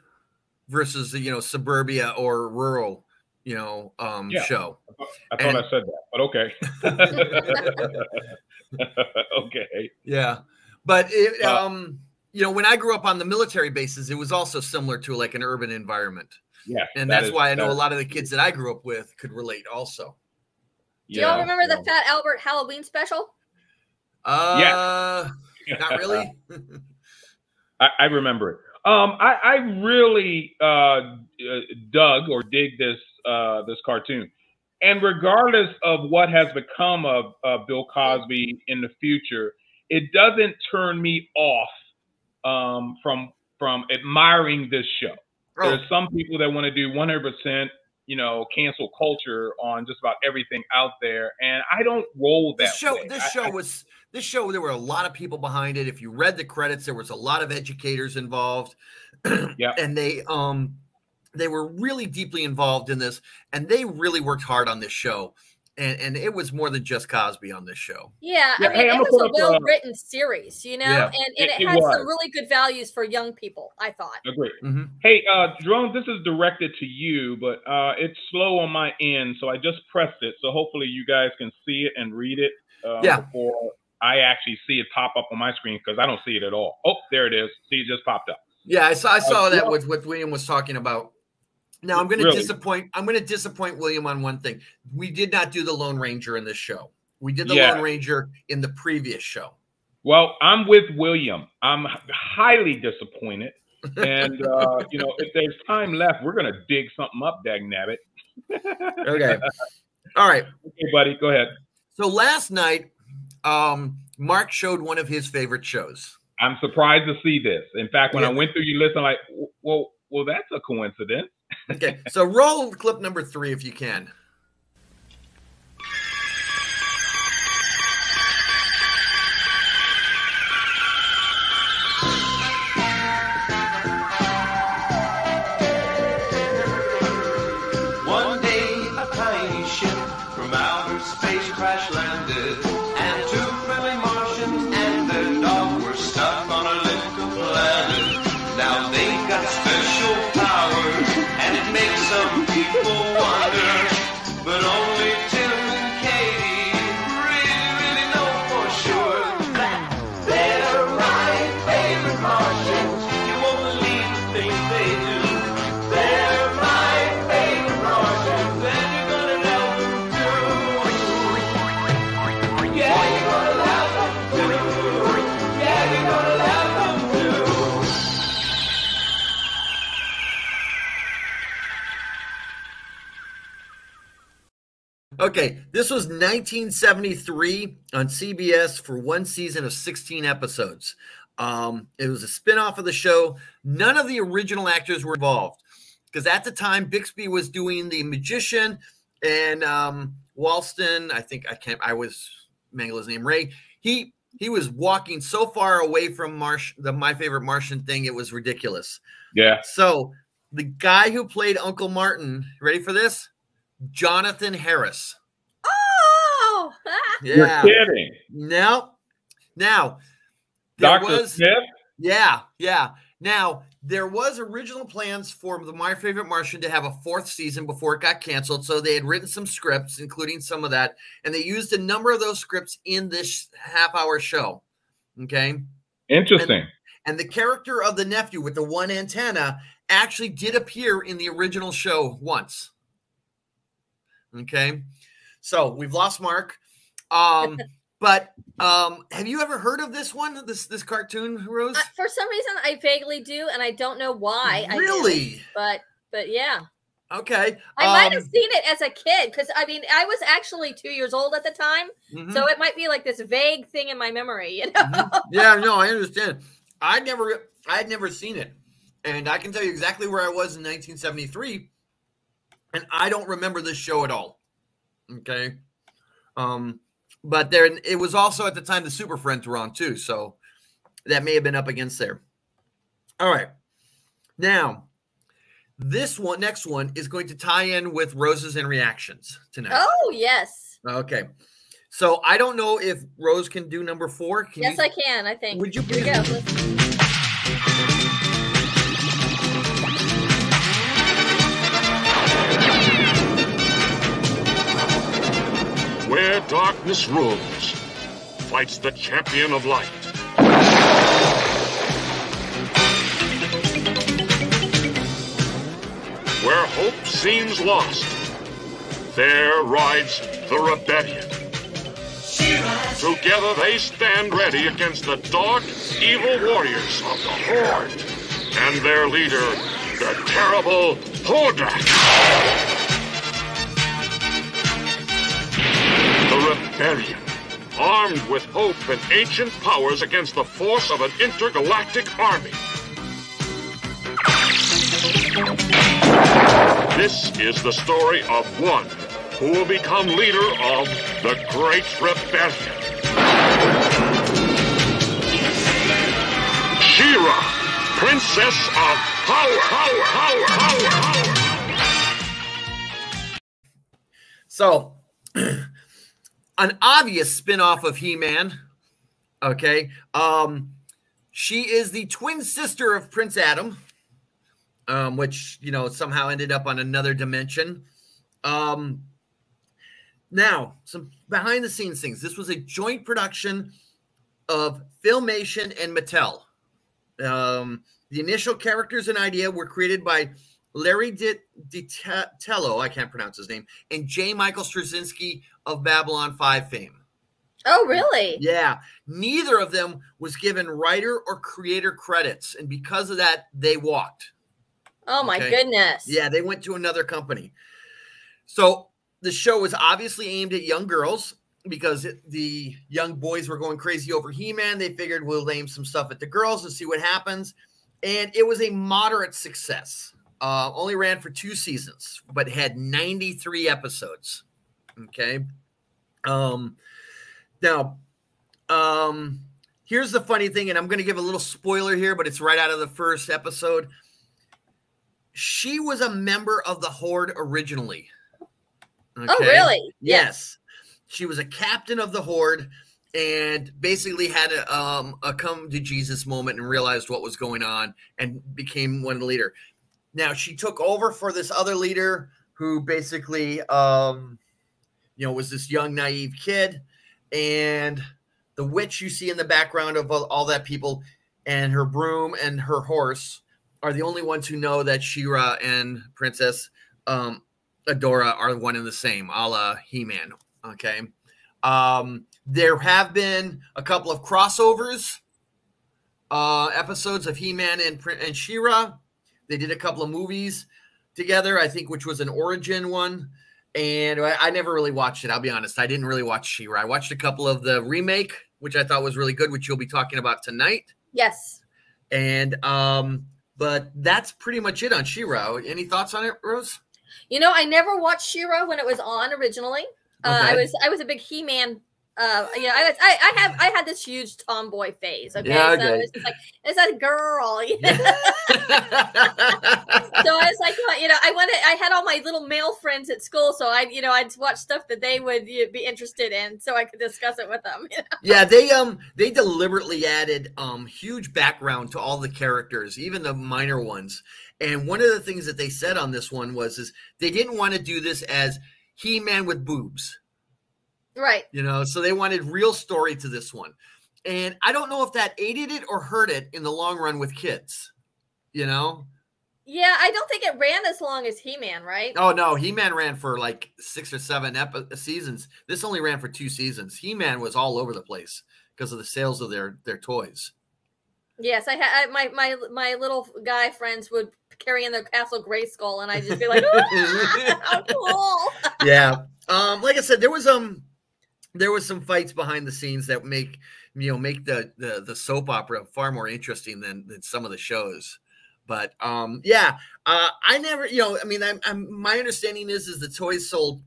[SPEAKER 2] versus you know suburbia or rural you know um,
[SPEAKER 4] Yeah.
[SPEAKER 2] show.
[SPEAKER 4] I thought
[SPEAKER 2] And-
[SPEAKER 4] I said that, but okay. okay.
[SPEAKER 2] Yeah, but it,
[SPEAKER 4] Uh,
[SPEAKER 2] um, you know, when I grew up on the military bases, it was also similar to like an urban environment,
[SPEAKER 4] Yeah.
[SPEAKER 2] and
[SPEAKER 4] that
[SPEAKER 2] that's
[SPEAKER 4] is-
[SPEAKER 2] why I know a lot of the kids that I grew up with could relate also.
[SPEAKER 1] Do y'all
[SPEAKER 4] yeah,
[SPEAKER 1] remember
[SPEAKER 4] so-
[SPEAKER 1] the Fat Albert Halloween special?
[SPEAKER 2] Uh, not really.
[SPEAKER 4] I, I remember it. Um, I, I really uh, uh, dug or dig this uh, this cartoon, and regardless of what has become of uh, Bill Cosby in the future, it doesn't turn me off um, from from admiring this show.
[SPEAKER 2] Oh,
[SPEAKER 4] There's some people that want to do 100%, you know, cancel culture on just about everything out there, and I don't roll that
[SPEAKER 2] this show,
[SPEAKER 4] way.
[SPEAKER 2] this
[SPEAKER 4] I-
[SPEAKER 2] show
[SPEAKER 4] I-
[SPEAKER 2] was this show. There were a lot of people behind it. If you read the credits, there was a lot of educators involved.
[SPEAKER 4] Yeah.
[SPEAKER 2] and they um they were really deeply involved in this, and they really worked hard on this show. And, and it was more than just Cosby on this show.
[SPEAKER 1] Yeah,
[SPEAKER 4] Yeah,
[SPEAKER 1] I mean,
[SPEAKER 4] hey,
[SPEAKER 1] it was a
[SPEAKER 4] put up, uh,
[SPEAKER 1] well written series, you know,
[SPEAKER 2] Yeah.
[SPEAKER 1] and, and
[SPEAKER 4] It-
[SPEAKER 1] it,
[SPEAKER 4] it
[SPEAKER 1] had
[SPEAKER 4] was.
[SPEAKER 1] some really good values for young people, I thought.
[SPEAKER 4] Agree.
[SPEAKER 2] Mhm.
[SPEAKER 4] Hey, uh, Jerome, this is directed to you, but uh, it's slow on my end, so I just pressed it. So hopefully you guys can see it and read it uh,
[SPEAKER 2] Yeah.
[SPEAKER 4] before I actually see it pop up on my screen because I don't see it at all. Oh, there it is. See, it just popped up.
[SPEAKER 2] Yeah, I saw I saw
[SPEAKER 4] Uh,
[SPEAKER 2] that with what William was talking about. Now I'm going to
[SPEAKER 4] Really?
[SPEAKER 2] disappoint. I'm going to disappoint William on one thing. We did not do the Lone Ranger in this show. We did the
[SPEAKER 4] Yeah.
[SPEAKER 2] Lone Ranger in the previous show.
[SPEAKER 4] Well, I'm with William. I'm highly disappointed. And, uh, you know, if there's time left, we're going to dig something up, dag nabbit.
[SPEAKER 2] Okay. All right.
[SPEAKER 4] Okay, buddy, go ahead.
[SPEAKER 2] So last night, um, Mark showed one of his favorite shows.
[SPEAKER 4] I'm surprised to see this. In fact, when I went through your list, I'm like, well, well, that's a coincidence.
[SPEAKER 2] Okay. so roll clip number three if you can. Okay, this was 1973 on CBS for one season of 16 episodes. Um, it was a spin-off of the show. None of the original actors were involved because at the time Bixby was doing The Magician and um, Walston. I think I can't. I was mangle his name. Ray. He he was walking so far away from Marsh, the My Favorite Martian thing. It was ridiculous.
[SPEAKER 4] Yeah.
[SPEAKER 2] So the guy who played Uncle Martin, ready for this? Jonathan Harris. Yeah.
[SPEAKER 4] You're kidding.
[SPEAKER 2] No. Now,
[SPEAKER 4] Dr.
[SPEAKER 2] was
[SPEAKER 4] Smith?
[SPEAKER 2] yeah, yeah. Now, there was original plans for the My Favorite Martian to have a fourth season before it got canceled. So they had written some scripts, including some of that, and they used a number of those scripts in this half hour show. Okay.
[SPEAKER 4] Interesting.
[SPEAKER 2] And the character of the nephew with the one antenna actually did appear in the original show once. Okay. So we've lost Mark. Um, but um, have you ever heard of this one? This this cartoon, Rose?
[SPEAKER 1] Uh, for some reason, I vaguely do, and I don't know why.
[SPEAKER 2] Really?
[SPEAKER 1] but but yeah,
[SPEAKER 2] Okay.
[SPEAKER 1] I might have
[SPEAKER 2] um,
[SPEAKER 1] seen it as a kid because I mean I was actually two years old at the time,
[SPEAKER 2] mhm.
[SPEAKER 1] so it might be like this vague thing in my memory. You know?
[SPEAKER 2] Mhm. yeah, no, I understand. I never, I had never seen it, and I can tell you exactly where I was in 1973, and I don't remember this show at all. Okay, um, but there, it was also at the time the Super Friends were on too, so that may have been up against there. All right, now this one, next one, is going to tie in with roses and reactions tonight.
[SPEAKER 1] Oh yes,
[SPEAKER 2] Okay, so I don't know if Rose can do number four. Can
[SPEAKER 1] yes
[SPEAKER 2] you,
[SPEAKER 1] I can. I think.
[SPEAKER 2] Would you please-
[SPEAKER 9] Where darkness rules, fights the champion of light. Where hope seems lost, there rides the rebellion. Together they stand ready against the dark, evil warriors of the Horde and their leader, the terrible Hordak. Rebellion, armed with hope and ancient powers against the force of an intergalactic army. This is the story of one who will become leader of the Great Rebellion. She-Ra, Princess of Power, Power, Power, Power, Power.
[SPEAKER 2] So, an obvious spin-off of He-Man. Okay. Um, she is the twin sister of Prince Adam, um, which you know somehow ended up on another dimension. Um, now, some behind the scenes things. This was a joint production of Filmation and Mattel. Um, the initial characters and idea were created by Larry DiTello, I can't pronounce his name, and J. Michael Straczynski of Babylon 5 fame.
[SPEAKER 1] Oh really?
[SPEAKER 2] Yeah, neither of them was given writer or creator credits, and because of that, they walked.
[SPEAKER 1] Oh my
[SPEAKER 2] Okay.
[SPEAKER 1] goodness.
[SPEAKER 2] Yeah, they went to another company. So the show was obviously aimed at young girls because it- the young boys were going crazy over He-Man. They figured we'll aim some stuff at the girls and see what happens. And it was a moderate success. Uh, only ran for two seasons, but had 93 episodes. Okay. Um, now, um, here's the funny thing, and I'm going to give a little spoiler here, but it's right out of the first episode she was a member of the horde originally
[SPEAKER 1] Oh really?
[SPEAKER 2] yes she was a captain of the horde and basically had a, um, a come to jesus moment and realized what was going on and became one of the leader now she took over for this other leader who basically, um, you know, was this young naive kid, and the witch you see in the background of all, that people, and her broom and her horse are the only ones who know that She-Ra and Princess um, Adora are one and the same, a la He Man. Okay. Um, there have been a couple of crossovers uh, episodes of He Man and, and She-Ra. They did a couple of movies together, I think, which was an origin one. And I, I never really watched it. I'll be honest. I didn't really watch She-Ra. I watched a couple of the remake, which I thought was really good, which you'll be talking about tonight.
[SPEAKER 1] Yes.
[SPEAKER 2] And um, but that's pretty much it on She-Ra. Any thoughts on it, Rose?
[SPEAKER 1] You know, I never watched She-Ra when it was on originally. Uh, I was I was a big He Man. Uh, you know, I, I I have I had this huge tomboy phase. Okay,
[SPEAKER 2] Yeah,
[SPEAKER 1] so it's like it's a girl. You know? so I was like, you know, I wanted I had all my little male friends at school, so I you know I'd watch stuff that they would you know, be interested in, so I could discuss it with them. you know?
[SPEAKER 2] yeah, they um they deliberately added um huge background to all the characters, even the minor ones. And one of the things that they said on this one was is they didn't want to do this as He-Man with boobs.
[SPEAKER 1] Right.
[SPEAKER 2] you know so they wanted real story to this one and i don't know if that aided it or hurt it in the long run with kids you know
[SPEAKER 1] Yeah, I don't think it ran as long as He Man, right?
[SPEAKER 2] oh no he-man ran for like six or seven epi- seasons this only ran for two seasons he-man was all over the place because of the sales of their their toys
[SPEAKER 1] Yes, I had my my my little guy friends would carry in their Castle Grayskull, and I'd just be like, "Ah, how cool!"
[SPEAKER 2] yeah um like i said there was um there was some fights behind the scenes that make you know make the the, the soap opera far more interesting than than some of the shows. But um yeah uh i never you know i mean I'm, I'm my understanding is is the toys sold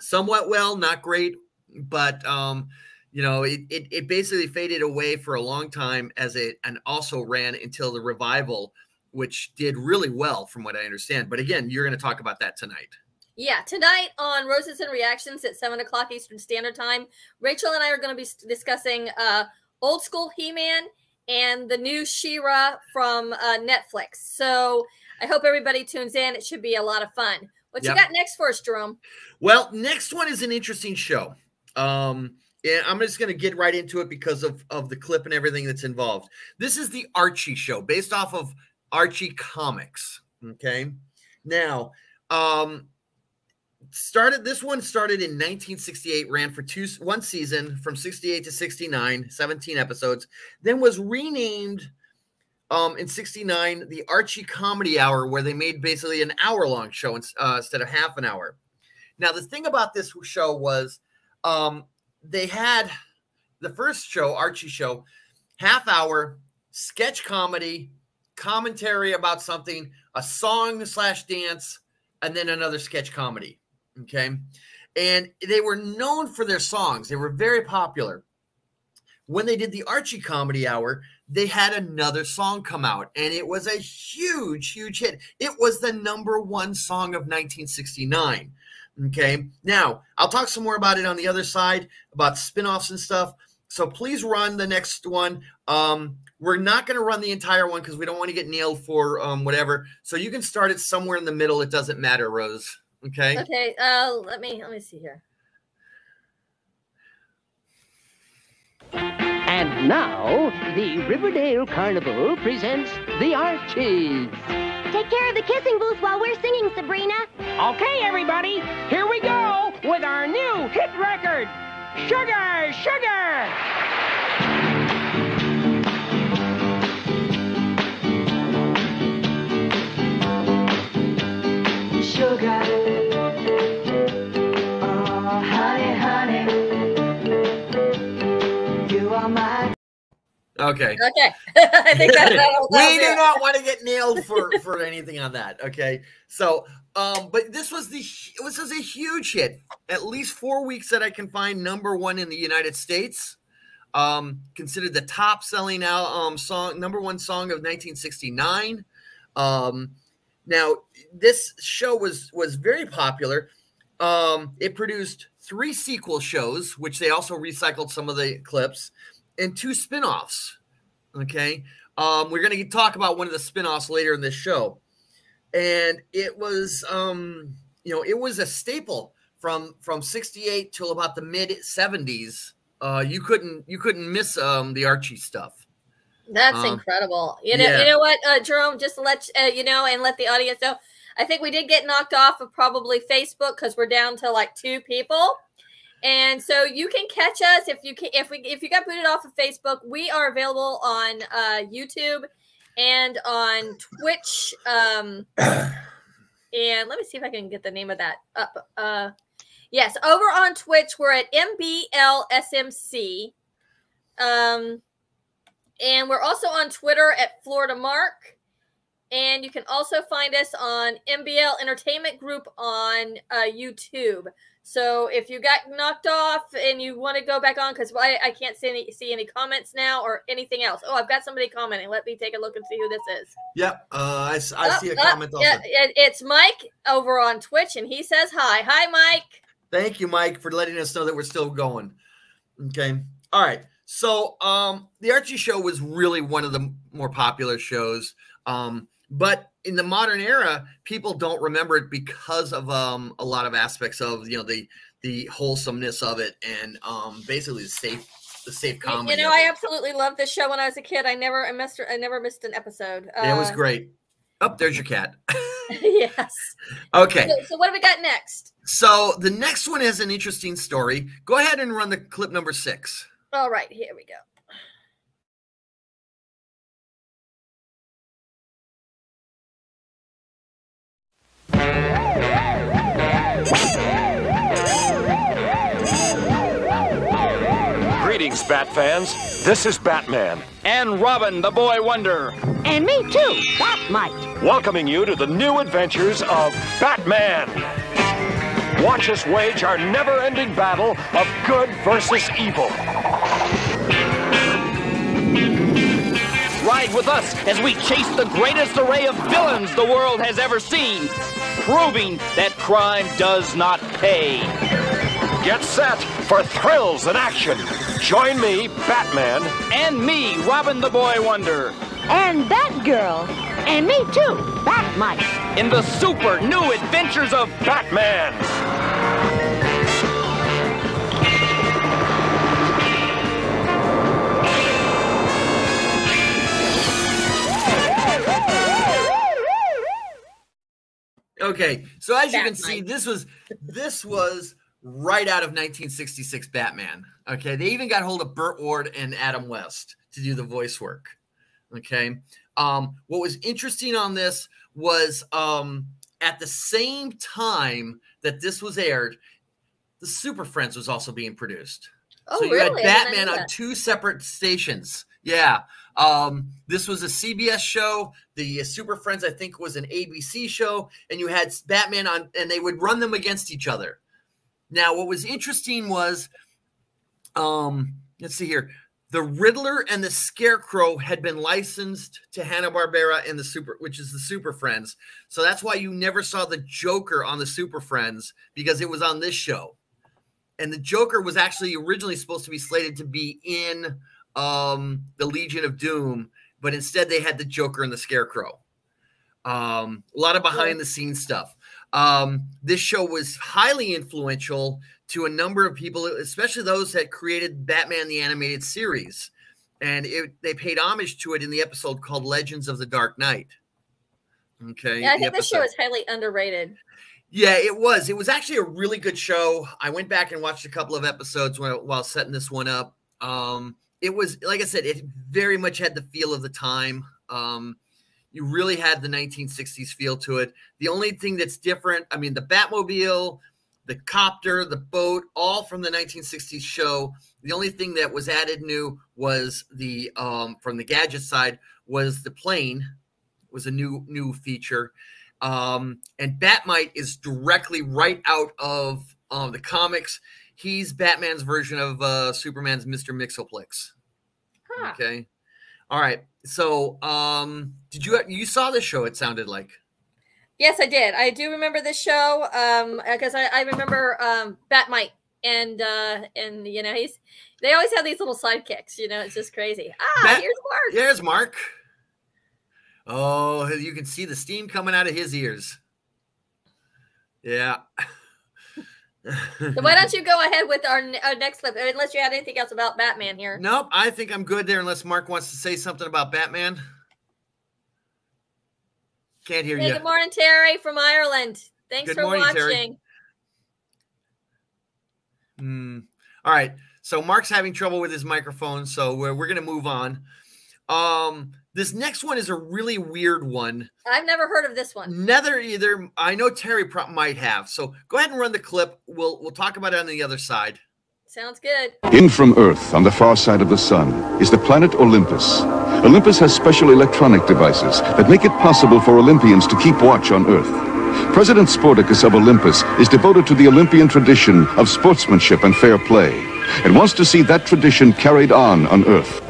[SPEAKER 2] somewhat well not great but um you know it, it it basically faded away for a long time as it and also ran until the revival which did really well from what i understand. But again you're going to talk about that tonight
[SPEAKER 1] Yeah, tonight on Roses and Reactions at seven o'clock Eastern Standard Time, Rachel and I are going to be discussing uh, old school He Man and the new She-Ra from uh, Netflix. So I hope everybody tunes in. It should be a lot of fun. What
[SPEAKER 2] Yep.
[SPEAKER 1] you got next for us, Jerome?
[SPEAKER 2] Well, next one is an interesting show. Um, and I'm just going to get right into it because of of the clip and everything that's involved. This is the Archie show based off of Archie comics. Okay, now um, started this one started in 1968, ran for two one season from 68 to 69, 17 episodes, then was renamed um, in 69 the Archie Comedy Hour, where they made basically an hour long show uh, instead of half an hour. Now, the thing about this show was um, they had the first show, Archie Show, half hour sketch comedy, commentary about something, a song slash dance, and then another sketch comedy. Okay. And they were known for their songs, they were very popular. When they did the Archie Comedy Hour, they had another song come out, and it was a huge, huge hit. It was the number one song of 1969. Okay. Now, I'll talk some more about it on the other side about spin-offs and stuff. So please run the next one. Um, we're not going to run the entire one because we don't want to get nailed for um, whatever. So you can start it somewhere in the middle. It doesn't matter, Rose. Okay.
[SPEAKER 1] Okay, uh, let me let me see here.
[SPEAKER 7] And now, the Riverdale Carnival presents the Archies.
[SPEAKER 8] Take care of the kissing booth while we're singing, Sabrina.
[SPEAKER 10] Okay, everybody, here we go with our new hit record, Sugar, Sugar.
[SPEAKER 5] Sugar.
[SPEAKER 2] Okay.
[SPEAKER 1] Okay, I think that's
[SPEAKER 2] we do not want to get nailed for for anything on that. Okay. So, um, but this was the it was, was a huge hit. At least four weeks that I can find number one in the United States. Um, considered the top selling out um song number one song of 1969. Um, now this show was was very popular. Um, it produced three sequel shows, which they also recycled some of the clips, and two spin-offs. Okay. Um, we're gonna talk about one of the spin-offs later in this show. And it was um you know, it was a staple from from 68 till about the mid 70s. Uh, you couldn't you couldn't miss um, the Archie stuff.
[SPEAKER 1] That's
[SPEAKER 2] Um,
[SPEAKER 1] incredible. You know,
[SPEAKER 2] yeah.
[SPEAKER 1] you know what, uh, Jerome? Just to let uh, you know and let the audience know. I think we did get knocked off of probably Facebook because we're down to like two people. And so you can catch us if you can if we if you got booted off of Facebook, we are available on uh, YouTube and on Twitch. Um, and let me see if I can get the name of that up. Uh, yes, over on Twitch, we're at MBLSMC. Um, and we're also on Twitter at Florida Mark. And you can also find us on MBL Entertainment Group on uh, YouTube. So if you got knocked off and you want to go back on, because I, I can't see any, see any comments now or anything else. Oh, I've got somebody commenting. Let me take a look and see who this is.
[SPEAKER 2] Yep, uh, I, I
[SPEAKER 1] Oh,
[SPEAKER 2] see a
[SPEAKER 1] oh,
[SPEAKER 2] comment also.
[SPEAKER 1] yeah, it- it's Mike over on Twitch, and he says hi. Hi, Mike.
[SPEAKER 2] Thank you, Mike, for letting us know that we're still going. Okay. All right. So um the Archie show was really one of the more popular shows. Um, but in the modern era, people don't remember it because of um a lot of aspects of you know the the wholesomeness of it and um basically the safe the safe comedy.
[SPEAKER 1] You know, I absolutely loved this show when I was a kid. I never, I missed, I never missed an episode.
[SPEAKER 2] Yeah, it was
[SPEAKER 1] Uh,
[SPEAKER 2] great. Oh, there's your cat.
[SPEAKER 1] yes.
[SPEAKER 2] Okay.
[SPEAKER 1] So, so what have we got next?
[SPEAKER 2] So the next one has an interesting story. Go ahead and run the clip number six.
[SPEAKER 1] All right, here we go.
[SPEAKER 11] Greetings, Bat fans. This is Batman. And Robin, the Boy Wonder.
[SPEAKER 12] And me too, Bat Mite.
[SPEAKER 11] Welcoming you to the new adventures of Batman. Watch us wage our never ending battle of good versus evil.
[SPEAKER 13] Ride with us as we chase the greatest array of villains the world has ever seen, proving that crime does not pay.
[SPEAKER 11] Get set for thrills and action. Join me, Batman.
[SPEAKER 13] And me, Robin the Boy Wonder.
[SPEAKER 12] And Batgirl. And me too, Bat Mite.
[SPEAKER 13] In the super new adventures of
[SPEAKER 11] Batman.
[SPEAKER 2] Okay, so as you can see, this was this was right out of 1966 Batman. Okay, they even got hold of Burt Ward and Adam West to do the voice work. Okay, um, what was interesting on this was um, at the same time that this was aired, the Super Friends was also being produced.
[SPEAKER 1] Oh,
[SPEAKER 2] so you
[SPEAKER 1] really?
[SPEAKER 2] had
[SPEAKER 1] I did not
[SPEAKER 2] Batman on two separate stations. Yeah. Um, this was a CBS show. The uh, Super Friends, I think, was an ABC show, and you had Batman on, and they would run them against each other. Now, what was interesting was, um, let's see here, the Riddler and the Scarecrow had been licensed to Hanna Barbera and the Super, which is the Super Friends. So that's why you never saw the Joker on the Super Friends because it was on this show and the Joker was actually originally supposed to be slated to be in um, the Legion of Doom, but instead they had the Joker and the Scarecrow. Um, a lot of behind the scenes stuff. Um, this show was highly influential to a number of people, especially those that created Batman the Animated Series, and it, they paid homage to it in the episode called Legends of the Dark Knight. Okay,
[SPEAKER 1] Yeah, I think this show is highly underrated.
[SPEAKER 2] Yeah, it was. It was actually a really good show. I went back and watched a couple of episodes while, while setting this one up. Um, it was, like I said, it very much had the feel of the time. Um, you really had the 1960s feel to it. The only thing that's different, I mean, the Batmobile, the copter, the boat, all from the 1960s show. The only thing that was added new was the um, from the gadget side was the plane was a new new feature. Um, and Batmite is directly right out of um, the comics. He's Batman's version of uh, Superman's Mr. Mxyzptlk.
[SPEAKER 1] Huh.
[SPEAKER 2] Okay. All right. So, um, did you you saw the show? It sounded like.
[SPEAKER 1] Yes, I did. I do remember this show um because I, I remember um Bat Mike and uh and you know he's they always have these little sidekicks. You know, it's just crazy. Ah,
[SPEAKER 2] Bat-
[SPEAKER 1] here's Mark.
[SPEAKER 2] There's Mark. Oh, you can see the steam coming out of his ears. Yeah.
[SPEAKER 1] So why don't you go ahead with our, our next clip, unless you had anything else about Batman here.
[SPEAKER 2] Nope, I think I'm good there unless Mark wants to say something about Batman. Can't hear
[SPEAKER 1] Hey,
[SPEAKER 2] you.
[SPEAKER 1] good morning, Terry from Ireland. Thanks
[SPEAKER 2] Good
[SPEAKER 1] for
[SPEAKER 2] morning,
[SPEAKER 1] watching.
[SPEAKER 2] Hmm. All right. So Mark's having trouble with his microphone, so we're, we're going to move on. Um, this next one is a really weird one.
[SPEAKER 1] I've never heard of this one.
[SPEAKER 2] Neither either. I know Terry pro- might have. So go ahead and run the clip. We'll we'll talk about it on the other side.
[SPEAKER 1] Sounds good.
[SPEAKER 14] In from Earth, on the far side of the sun, is the planet Olympus. Olympus has special electronic devices that make it possible for Olympians to keep watch on Earth. President Sporticus of Olympus is devoted to the Olympian tradition of sportsmanship and fair play, and wants to see that tradition carried on on Earth.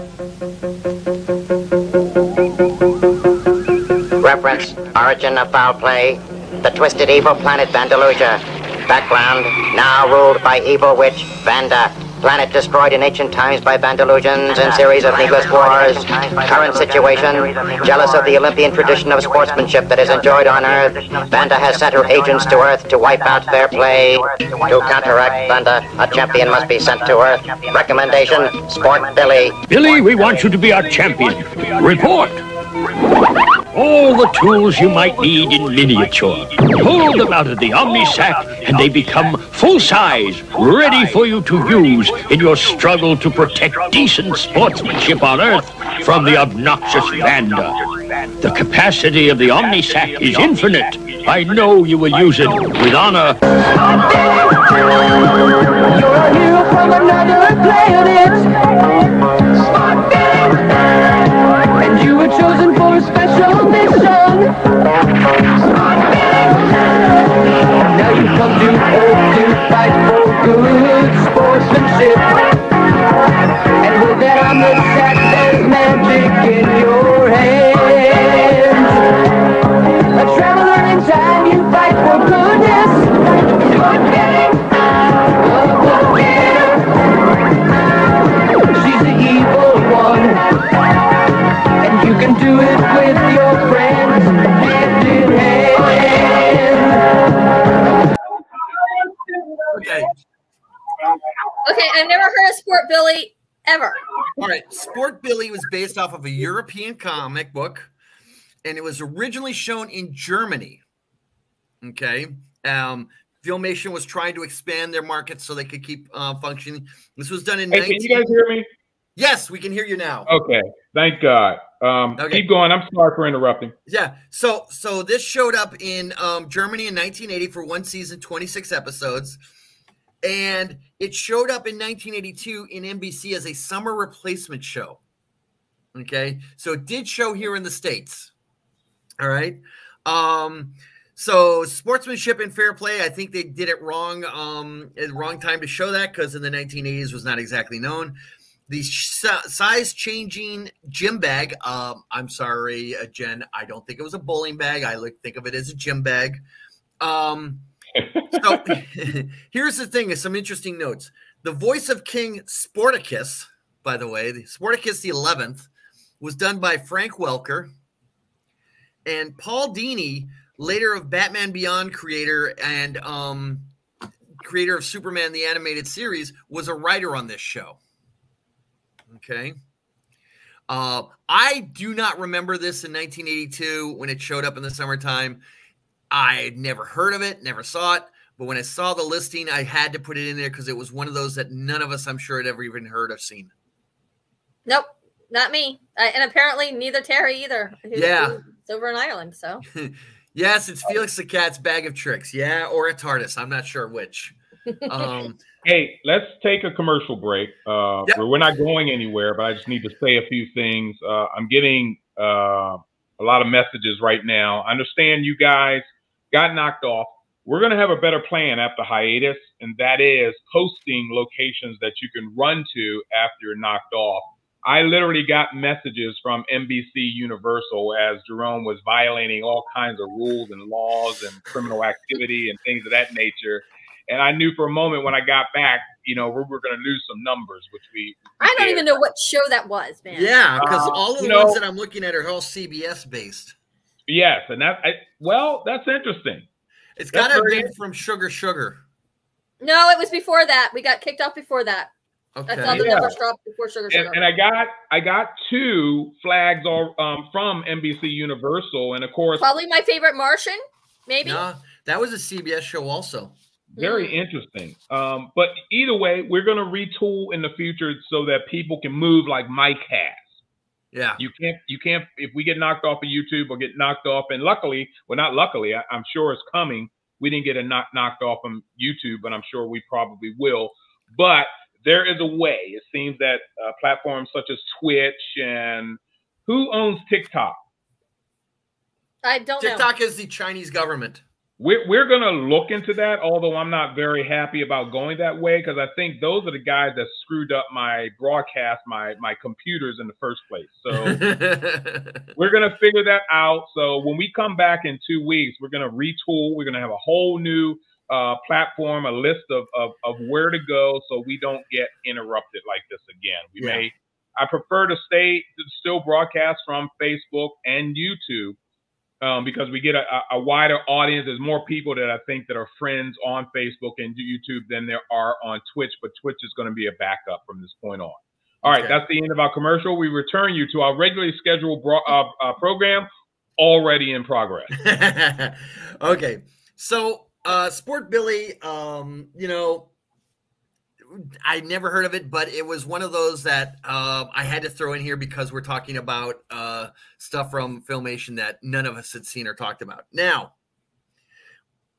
[SPEAKER 15] Reference, origin of foul play, the twisted evil planet Vandalusia. Background, now ruled by evil witch Vanda. Planet destroyed in ancient times by Vandalusians in series of needless wars. Current situation, jealous of the Olympian tradition of sportsmanship that is enjoyed on Earth, Vanda has sent her agents to Earth to wipe out fair play. To counteract Vanda, a champion must be sent to Earth. Recommendation, Sport Billy.
[SPEAKER 16] Billy, we want you to be our champion. Report. All the tools you might need in miniature. Pull them out of the Omni sack and they become full size, ready for you to use in your struggle to protect decent sportsmanship on Earth from the obnoxious Vanda. The capacity of the Omni sack is infinite. I know you will use it with honor.
[SPEAKER 5] from another planet. Chosen for a special mission. Now you come to Earth to fight for good sportsmanship. And with that on the sack, there's magic in your hands. A traveler in time, you fight for goodness. Do it with your friends, hand in hand.
[SPEAKER 2] Okay.
[SPEAKER 1] Okay, I've never heard of Sport Billy ever.
[SPEAKER 2] All right. Sport Billy was based off of a European comic book, and it was originally shown in Germany. Okay. Um, Filmation was trying to expand their market so they could keep uh, functioning. This was done in.
[SPEAKER 4] Hey, can you guys hear me?
[SPEAKER 2] Yes, we can hear you now.
[SPEAKER 4] Okay, thank God. Um,
[SPEAKER 2] Okay.
[SPEAKER 4] Keep going. I'm sorry for interrupting.
[SPEAKER 2] Yeah. So so this showed up in um, Germany in 1980 for one season, 26 episodes, and it showed up in 1982 in NBC as a summer replacement show. Okay, so it did show here in the states. All right. Um, so sportsmanship and fair play, I think they did it wrong. Um, at the wrong time to show that because in the 1980s was not exactly known. The size changing gym bag. Um, I'm sorry, uh, Jen. I don't think it was a bowling bag. I like think of it as a gym bag. Um, so here's the thing: is some interesting notes. The voice of King Sporticus, by the way, the Sporticus the Eleventh, was done by Frank Welker, and Paul Dini, later of Batman Beyond creator and um, creator of Superman the animated series, was a writer on this show. Okay. Uh, I do not remember this in 1982 when it showed up in the summertime. I had never heard of it, never saw it. But when I saw the listing, I had to put it in there because it was one of those that none of us, I'm sure, had ever even heard of seen.
[SPEAKER 1] Nope, not me. Uh, and apparently neither Terry either. who's-
[SPEAKER 2] Yeah.
[SPEAKER 1] who's over in Ireland. So
[SPEAKER 2] yes, it's Felix the Cat's bag of tricks. Yeah, or a TARDIS. I'm not sure which. Um,
[SPEAKER 4] Hey, let's take a commercial break. Uh, where We're not going anywhere, but I just need to say a few things. Uh, I'm getting uh, a lot of messages right now. I understand you guys got knocked off. We're going to have a better plan after hiatus, and that is posting locations that you can run to after you're knocked off. I literally got messages from NBC Universal as Jerome was violating all kinds of rules and laws and criminal activity and things of that nature. And I knew for a moment when I got back, you know, we were going to lose some numbers, which we.
[SPEAKER 1] I don't even know what show that was, man.
[SPEAKER 2] yeah, because
[SPEAKER 4] Uh,
[SPEAKER 2] all of the
[SPEAKER 4] you
[SPEAKER 2] ones that I'm looking at are all CBS based.
[SPEAKER 4] Yes, and that I, well, that's interesting.
[SPEAKER 2] It's
[SPEAKER 4] That's
[SPEAKER 2] got to have
[SPEAKER 4] very-
[SPEAKER 2] been from Sugar Sugar.
[SPEAKER 1] No, it was before that. We got kicked off before that.
[SPEAKER 2] Okay.
[SPEAKER 1] I saw the
[SPEAKER 4] Yeah.
[SPEAKER 1] numbers drop before Sugar Sugar.
[SPEAKER 4] and, and I got I got two flags all um, from NBC Universal, and of course,
[SPEAKER 1] Probably my favorite Martian, maybe.
[SPEAKER 2] No, that was a CBS show also.
[SPEAKER 4] Very interesting. Um, but either way, we're going to retool in the future so that people can move like Mike has.
[SPEAKER 2] Yeah.
[SPEAKER 4] You can't you can't if we get knocked off of YouTube or get knocked off, and luckily, well, not luckily, I, I'm sure it's coming. We didn't get a knock, knocked off from YouTube, but I'm sure we probably will. But there is a way. It seems that uh, platforms such as Twitch and who owns TikTok?
[SPEAKER 1] I don't know.
[SPEAKER 2] TikTok is the Chinese government.
[SPEAKER 4] We're, we're going to look into that, although I'm not very happy about going that way because I think those are the guys that screwed up my broadcast, my my computers in the first place. So we're going to figure that out. So when we come back in two weeks, we're going to retool. We're going to have a whole new uh, platform, a list of, of, of where to go so we don't get interrupted like this again. We
[SPEAKER 2] Yeah.
[SPEAKER 4] may, I prefer to stay, to still broadcast from Facebook and YouTube um, because we get a, a- wider audience. There's more people that I think that are friends on Facebook and YouTube than there are on Twitch, but Twitch is going to be a backup from this point on. All right,
[SPEAKER 2] Okay.
[SPEAKER 4] that's the end of our commercial. We return you to our regularly scheduled bro- uh, uh, program already in progress.
[SPEAKER 2] okay. So, uh, Sport Billy, um, you know, I never heard of it, but it was one of those that uh, I had to throw in here because we're talking about uh, stuff from Filmation that none of us had seen or talked about. Now,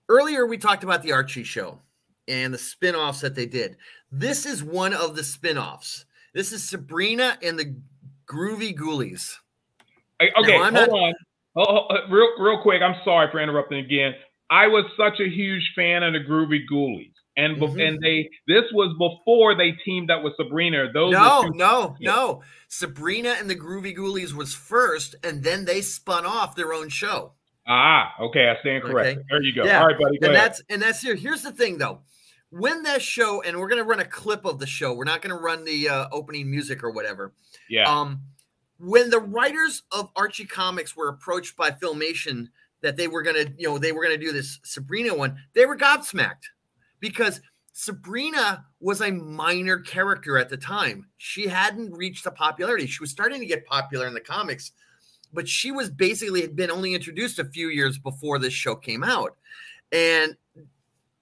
[SPEAKER 2] earlier we talked about the Archie show and the spin offs that they did. This is one of the spin offs. This is Sabrina and the Groovy Ghoulies.
[SPEAKER 4] Okay,
[SPEAKER 2] Now,
[SPEAKER 4] hold
[SPEAKER 2] not-
[SPEAKER 4] on. Oh, oh, uh, real, real quick. I'm sorry for interrupting again. I was such a huge fan of the Groovy Ghoulies, and
[SPEAKER 2] Mhm.
[SPEAKER 4] and they this was before they teamed up with Sabrina. Those
[SPEAKER 2] no,
[SPEAKER 4] two-
[SPEAKER 2] no, no. Sabrina and the Groovy Ghoulies was first, and then they spun off their own show.
[SPEAKER 4] Ah, okay, I stand corrected.
[SPEAKER 2] Okay.
[SPEAKER 4] There you go.
[SPEAKER 2] Yeah.
[SPEAKER 4] All right, buddy.
[SPEAKER 2] And that's and that's here. Here's the thing, though. When that show, and we're gonna run a clip of the show. We're not gonna run the uh, opening music or whatever.
[SPEAKER 4] Yeah.
[SPEAKER 2] Um, when the writers of Archie Comics were approached by Filmation that they were gonna, you know, they were gonna do this Sabrina one, they were gobsmacked because Sabrina was a minor character at the time. She hadn't reached the popularity. She was starting to get popular in the comics, but she was basically had been only introduced a few years before this show came out. And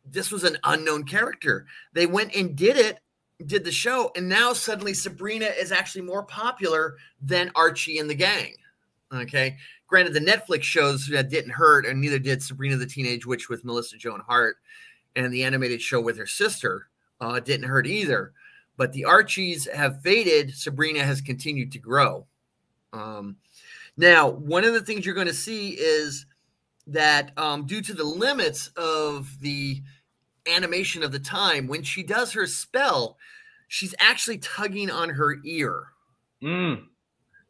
[SPEAKER 2] this was an unknown character. They went and did it, did the show, and now suddenly Sabrina is actually more popular than Archie and the gang. Okay. Granted, the Netflix shows that didn't hurt, and neither did Sabrina the Teenage Witch with Melissa Joan Hart, and the animated show with her sister uh, didn't hurt either. But the Archies have faded. Sabrina has continued to grow. Um, now, one of the things you're going to see is that um, due to the limits of the animation of the time, when she does her spell, she's actually tugging on her ear.
[SPEAKER 4] Mm,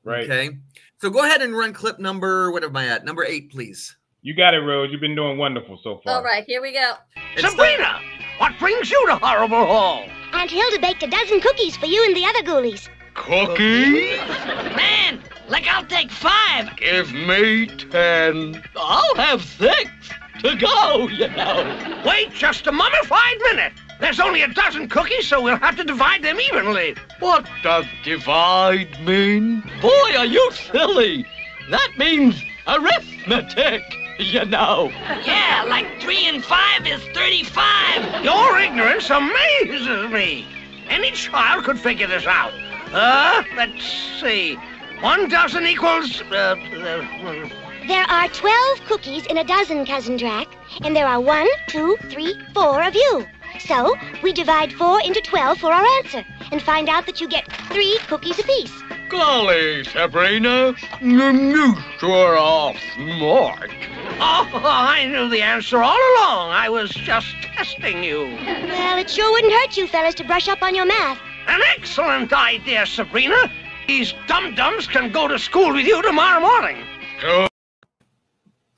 [SPEAKER 4] right.
[SPEAKER 2] Okay. So go ahead and run clip number, what am I at? Number eight, please.
[SPEAKER 4] You got it, Rose. You've been doing wonderful so far.
[SPEAKER 1] All right, here we go.
[SPEAKER 12] Sabrina, what brings you to Horrible Hall?
[SPEAKER 8] Aunt Hilda baked a dozen cookies for you and the other ghoulies.
[SPEAKER 12] Cookies?
[SPEAKER 10] Man, like I'll take five.
[SPEAKER 12] Give me ten. I'll have six to go, you know. Wait just a mummified minute. There's only a dozen cookies, so we'll have to divide them evenly. What does divide mean? Boy, are you silly. That means arithmetic, you know.
[SPEAKER 10] Yeah, like three and five is 35.
[SPEAKER 12] Your ignorance amazes me. Any child could figure this out. Uh, let's see. One dozen equals, uh, uh,
[SPEAKER 8] There are 12 cookies in a dozen, Cousin Drac, and there are one, two, three, four of you. So, we divide four into 12 for our answer, and find out that you get three cookies apiece.
[SPEAKER 12] Golly, Sabrina, you sure are smart. Oh, I knew the answer all along. I was just testing you.
[SPEAKER 8] Well, it sure wouldn't hurt you fellas to brush up on your math.
[SPEAKER 12] An excellent idea, Sabrina. These dum-dums can go to school with you tomorrow morning.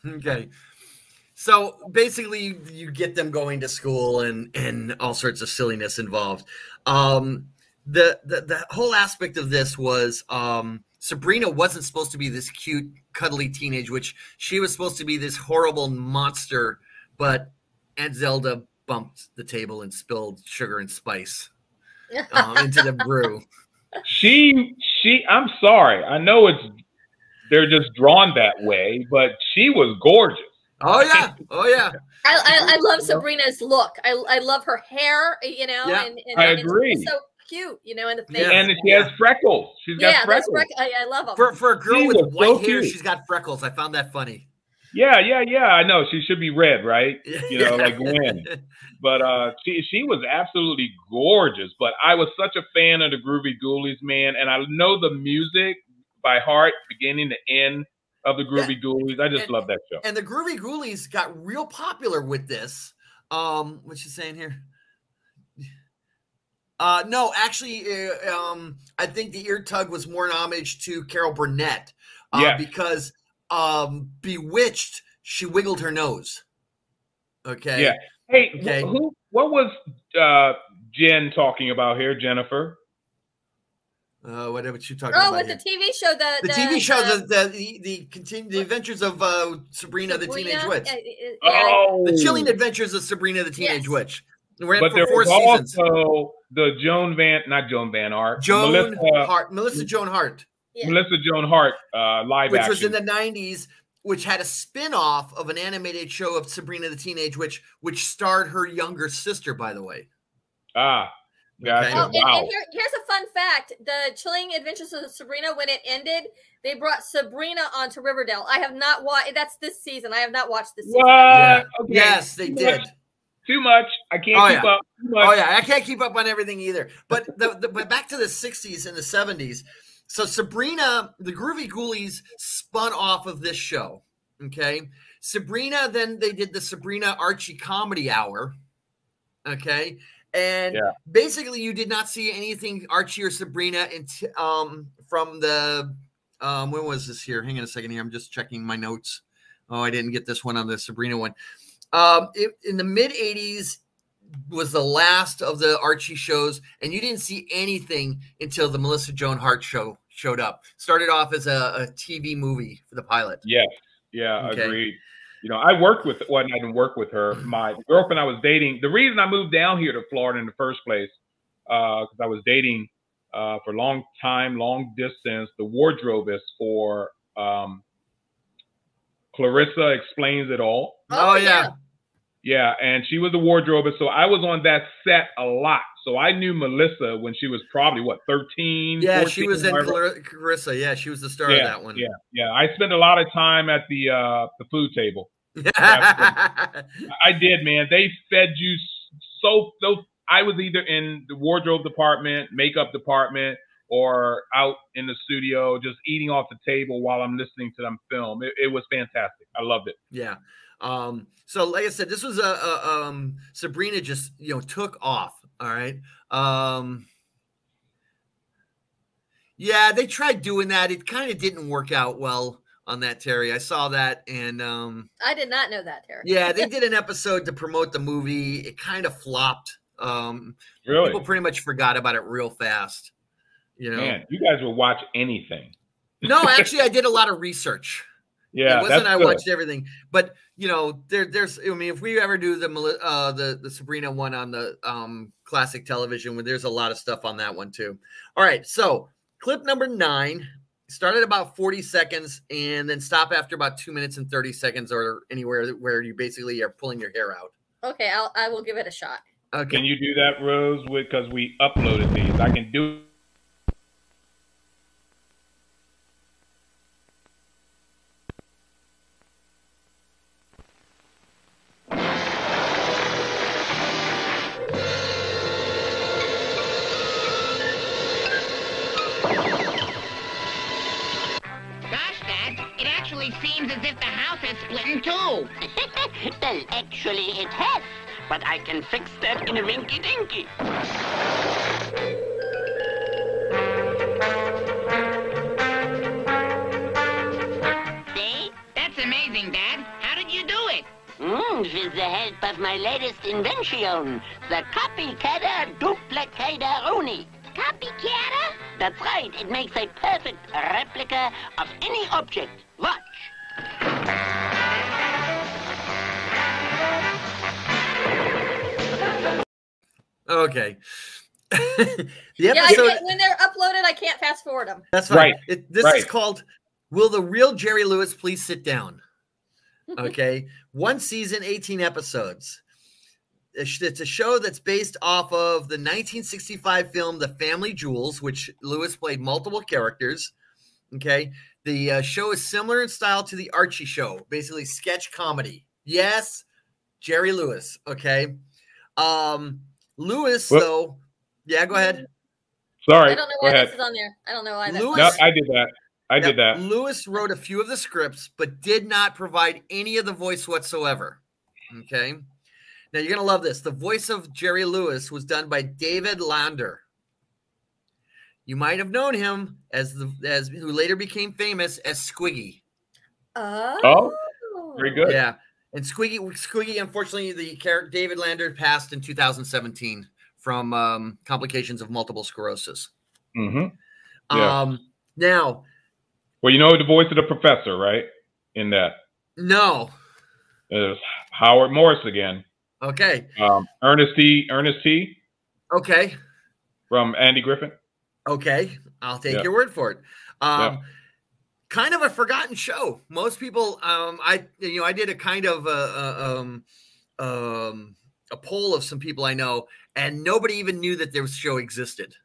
[SPEAKER 2] Okay. So basically, you, you get them going to school and and all sorts of silliness involved. Um, the, the the whole aspect of this was um, Sabrina wasn't supposed to be this cute, cuddly teenage witch. She was supposed to be this horrible monster but Aunt Zelda bumped the table and spilled sugar and spice um, into the brew.
[SPEAKER 4] She she I'm sorry. I know it's they're just drawn that way, but she was gorgeous.
[SPEAKER 2] Oh yeah, oh yeah.
[SPEAKER 1] I, I, I love Sabrina's look. I, I love her hair, you know,
[SPEAKER 2] Yeah,
[SPEAKER 1] and, and,
[SPEAKER 4] I
[SPEAKER 1] and
[SPEAKER 4] agree.
[SPEAKER 1] It's so cute, you know, and the face.
[SPEAKER 4] And she has freckles. She's got
[SPEAKER 1] yeah,
[SPEAKER 4] freckles.
[SPEAKER 1] that's freck- I, I love them.
[SPEAKER 2] For for a girl
[SPEAKER 4] she
[SPEAKER 2] with white
[SPEAKER 4] so
[SPEAKER 2] hair,
[SPEAKER 4] cute.
[SPEAKER 2] she's got freckles. I found that funny.
[SPEAKER 4] Yeah, yeah, yeah. I know she should be red, right? You know, like Gwen. But uh, she she was absolutely gorgeous. But I was such a fan of the Groovy Ghoulies, man, and I know the music by heart, beginning to end of the Groovy Ghoulies. I just love that show.
[SPEAKER 2] And the Groovy Ghoulies got real popular with this. Um, what's she saying here? Uh, no, actually, uh, um, I think the ear tug was more an homage to Carol Burnett, uh,
[SPEAKER 4] Yes.
[SPEAKER 2] because um, Bewitched, she wiggled her nose. Okay.
[SPEAKER 4] Yeah. Hey, wh-
[SPEAKER 2] Okay.
[SPEAKER 4] who? What was uh, Jen talking about here, Jennifer?
[SPEAKER 2] Uh, what what you talking
[SPEAKER 1] Oh,
[SPEAKER 2] about?
[SPEAKER 1] with
[SPEAKER 2] here?
[SPEAKER 1] the TV show, the
[SPEAKER 2] the, TV show, the the the, the, continue, the adventures of uh, Sabrina, the Teenage Witch.
[SPEAKER 1] uh, uh, yeah.
[SPEAKER 4] Oh,
[SPEAKER 2] The chilling adventures of Sabrina the Teenage
[SPEAKER 1] Yes.
[SPEAKER 2] Witch. We're
[SPEAKER 4] but
[SPEAKER 2] for
[SPEAKER 4] there
[SPEAKER 2] four
[SPEAKER 4] was
[SPEAKER 2] seasons.
[SPEAKER 4] also the Joan Van, not Joan Van Ark,
[SPEAKER 2] Joan
[SPEAKER 4] Melissa,
[SPEAKER 2] Hart, Melissa Joan Hart,
[SPEAKER 4] Melissa Joan Hart, uh, live
[SPEAKER 2] which
[SPEAKER 4] action.
[SPEAKER 2] was in the '90s, which had a spin-off of an animated show of Sabrina the Teenage Witch, which starred her younger sister, by the way.
[SPEAKER 4] ah, gotcha.
[SPEAKER 1] Oh, and,
[SPEAKER 4] wow.
[SPEAKER 1] and here, here's a fun fact: the Chilling Adventures of Sabrina, when it ended, they brought Sabrina onto Riverdale. I have not watched. That's this season. I have not watched this season.
[SPEAKER 4] What?
[SPEAKER 2] Yeah.
[SPEAKER 4] Okay.
[SPEAKER 2] Yes, they did.
[SPEAKER 4] Much. Too much. I can't
[SPEAKER 2] Oh,
[SPEAKER 4] keep
[SPEAKER 2] yeah.
[SPEAKER 4] up. Too much.
[SPEAKER 2] Oh yeah, I can't keep up on everything either. But the, the but back to the '60s and the '70s. So Sabrina, the Groovy Ghoulies spun off of this show. Okay, Sabrina. Then they did the Sabrina Archie Comedy Hour. Okay, and
[SPEAKER 4] Yeah.
[SPEAKER 2] basically you did not see anything Archie or Sabrina until um from the um when was this here? Hang on a second here. I'm just checking my notes. Oh, I didn't get this one on the Sabrina one. Um, it, in the mid '80s was the last of the Archie shows, and you didn't see anything until the Melissa Joan Hart show showed up. Started off as a, a TV movie for the pilot.
[SPEAKER 4] Yeah, Yeah,
[SPEAKER 2] Okay.
[SPEAKER 4] agreed. You know, I worked with well, I didn't work with her. My girlfriend I was dating. The reason I moved down here to Florida in the first place, because I was dating uh, for a long time, long distance, the wardrobeist for um, Clarissa explains it all.
[SPEAKER 2] Oh, yeah.
[SPEAKER 4] Yeah, and she was a wardrobeist, so I was on that set a lot. So I knew Melissa when she was probably what thirteen.
[SPEAKER 2] Yeah, she
[SPEAKER 4] 14,
[SPEAKER 2] was in Clar- Carissa. Yeah, she was the star
[SPEAKER 4] yeah,
[SPEAKER 2] of that one.
[SPEAKER 4] Yeah, yeah. I spent a lot of time at the uh the food table. I did, man. They fed you so so. I was either in the wardrobe department, makeup department, or out in the studio just eating off the table while I'm listening to them film. It, it was fantastic. I loved it.
[SPEAKER 2] Yeah. Um, so like I said, this was a, a um Sabrina just you know took off. All right. Um yeah, they tried doing that. It kind of didn't work out well on that, Terry. I saw that and um
[SPEAKER 1] I did not know that, Terry.
[SPEAKER 2] yeah, they did an episode to promote the movie. It kind of flopped. Um
[SPEAKER 4] Really?
[SPEAKER 2] people pretty much forgot about it real fast. You know.
[SPEAKER 4] Man, you guys will watch anything.
[SPEAKER 2] No, actually I did a lot of research.
[SPEAKER 4] Yeah,
[SPEAKER 2] it wasn't.
[SPEAKER 4] that's
[SPEAKER 2] I
[SPEAKER 4] good.
[SPEAKER 2] watched everything, but you know, there, there's. I mean, if we ever do the uh, the the Sabrina one on the um classic television, where there's a lot of stuff on that one too. All right, so clip number nine start at about 40 seconds and then stop after about two minutes and 30 seconds, or anywhere where you basically are pulling your hair out.
[SPEAKER 1] Okay, I'll, I will give it a shot.
[SPEAKER 2] Okay.
[SPEAKER 4] Can you do that, Rose? Because we uploaded these. I can do.
[SPEAKER 17] Actually seems as if the house is split in two.
[SPEAKER 18] well, actually, it has. But I can fix that in a winky dinky.
[SPEAKER 17] See? That's amazing, Dad. How did you do it?
[SPEAKER 18] Mm, with the help of my latest invention, the Copycatter Duplicatoroni. Copycatter? That's right. It makes a perfect replica of any object lunch.
[SPEAKER 2] Okay. the
[SPEAKER 1] yeah,
[SPEAKER 2] episode,
[SPEAKER 1] when they're uploaded, I can't fast forward them.
[SPEAKER 2] That's fine.
[SPEAKER 4] right.
[SPEAKER 2] It, this
[SPEAKER 4] right.
[SPEAKER 2] is called "Will the Real Jerry Lewis Please Sit Down?" Okay, one season, eighteen episodes. It's a show that's based off of the 1965 film The Family Jewels, which Lewis played multiple characters. Okay, the uh, show is similar in style to the Archie show, basically sketch comedy. Yes, Jerry Lewis. Okay, um, Lewis
[SPEAKER 4] Well-
[SPEAKER 2] though. Yeah, go ahead.
[SPEAKER 4] Sorry.
[SPEAKER 1] I don't know
[SPEAKER 4] Go
[SPEAKER 1] why
[SPEAKER 4] ahead.
[SPEAKER 1] this is on there. I don't know why that's
[SPEAKER 2] Lewis-
[SPEAKER 4] No. I did that. I did that.
[SPEAKER 2] Lewis wrote a few of the scripts, but did not provide any of the voice whatsoever. Okay. Now you're gonna love this. The voice of Jerry Lewis was done by David Lander. You might have known him as the as who later became famous as Squiggy.
[SPEAKER 1] Oh.
[SPEAKER 4] Very good.
[SPEAKER 2] Yeah. And Squiggy, Squiggy, unfortunately, the character David Lander passed in 2017 from um, complications of multiple sclerosis.
[SPEAKER 4] Mm-hmm. Yeah.
[SPEAKER 2] Um, now,
[SPEAKER 4] Well, you know the voice of the professor, right? In that
[SPEAKER 2] no,
[SPEAKER 4] is Howard Morris again.
[SPEAKER 2] okay,
[SPEAKER 4] Um, Ernest T. Ernest T.
[SPEAKER 2] okay.
[SPEAKER 4] from Andy Griffin.
[SPEAKER 2] Okay, I'll take
[SPEAKER 4] Yeah.
[SPEAKER 2] your word for it. Um,
[SPEAKER 4] Yeah.
[SPEAKER 2] Kind of a forgotten show. Most people, um, I you know, I did a kind of a, a, um, um, a poll of some people I know, and nobody even knew that this show existed.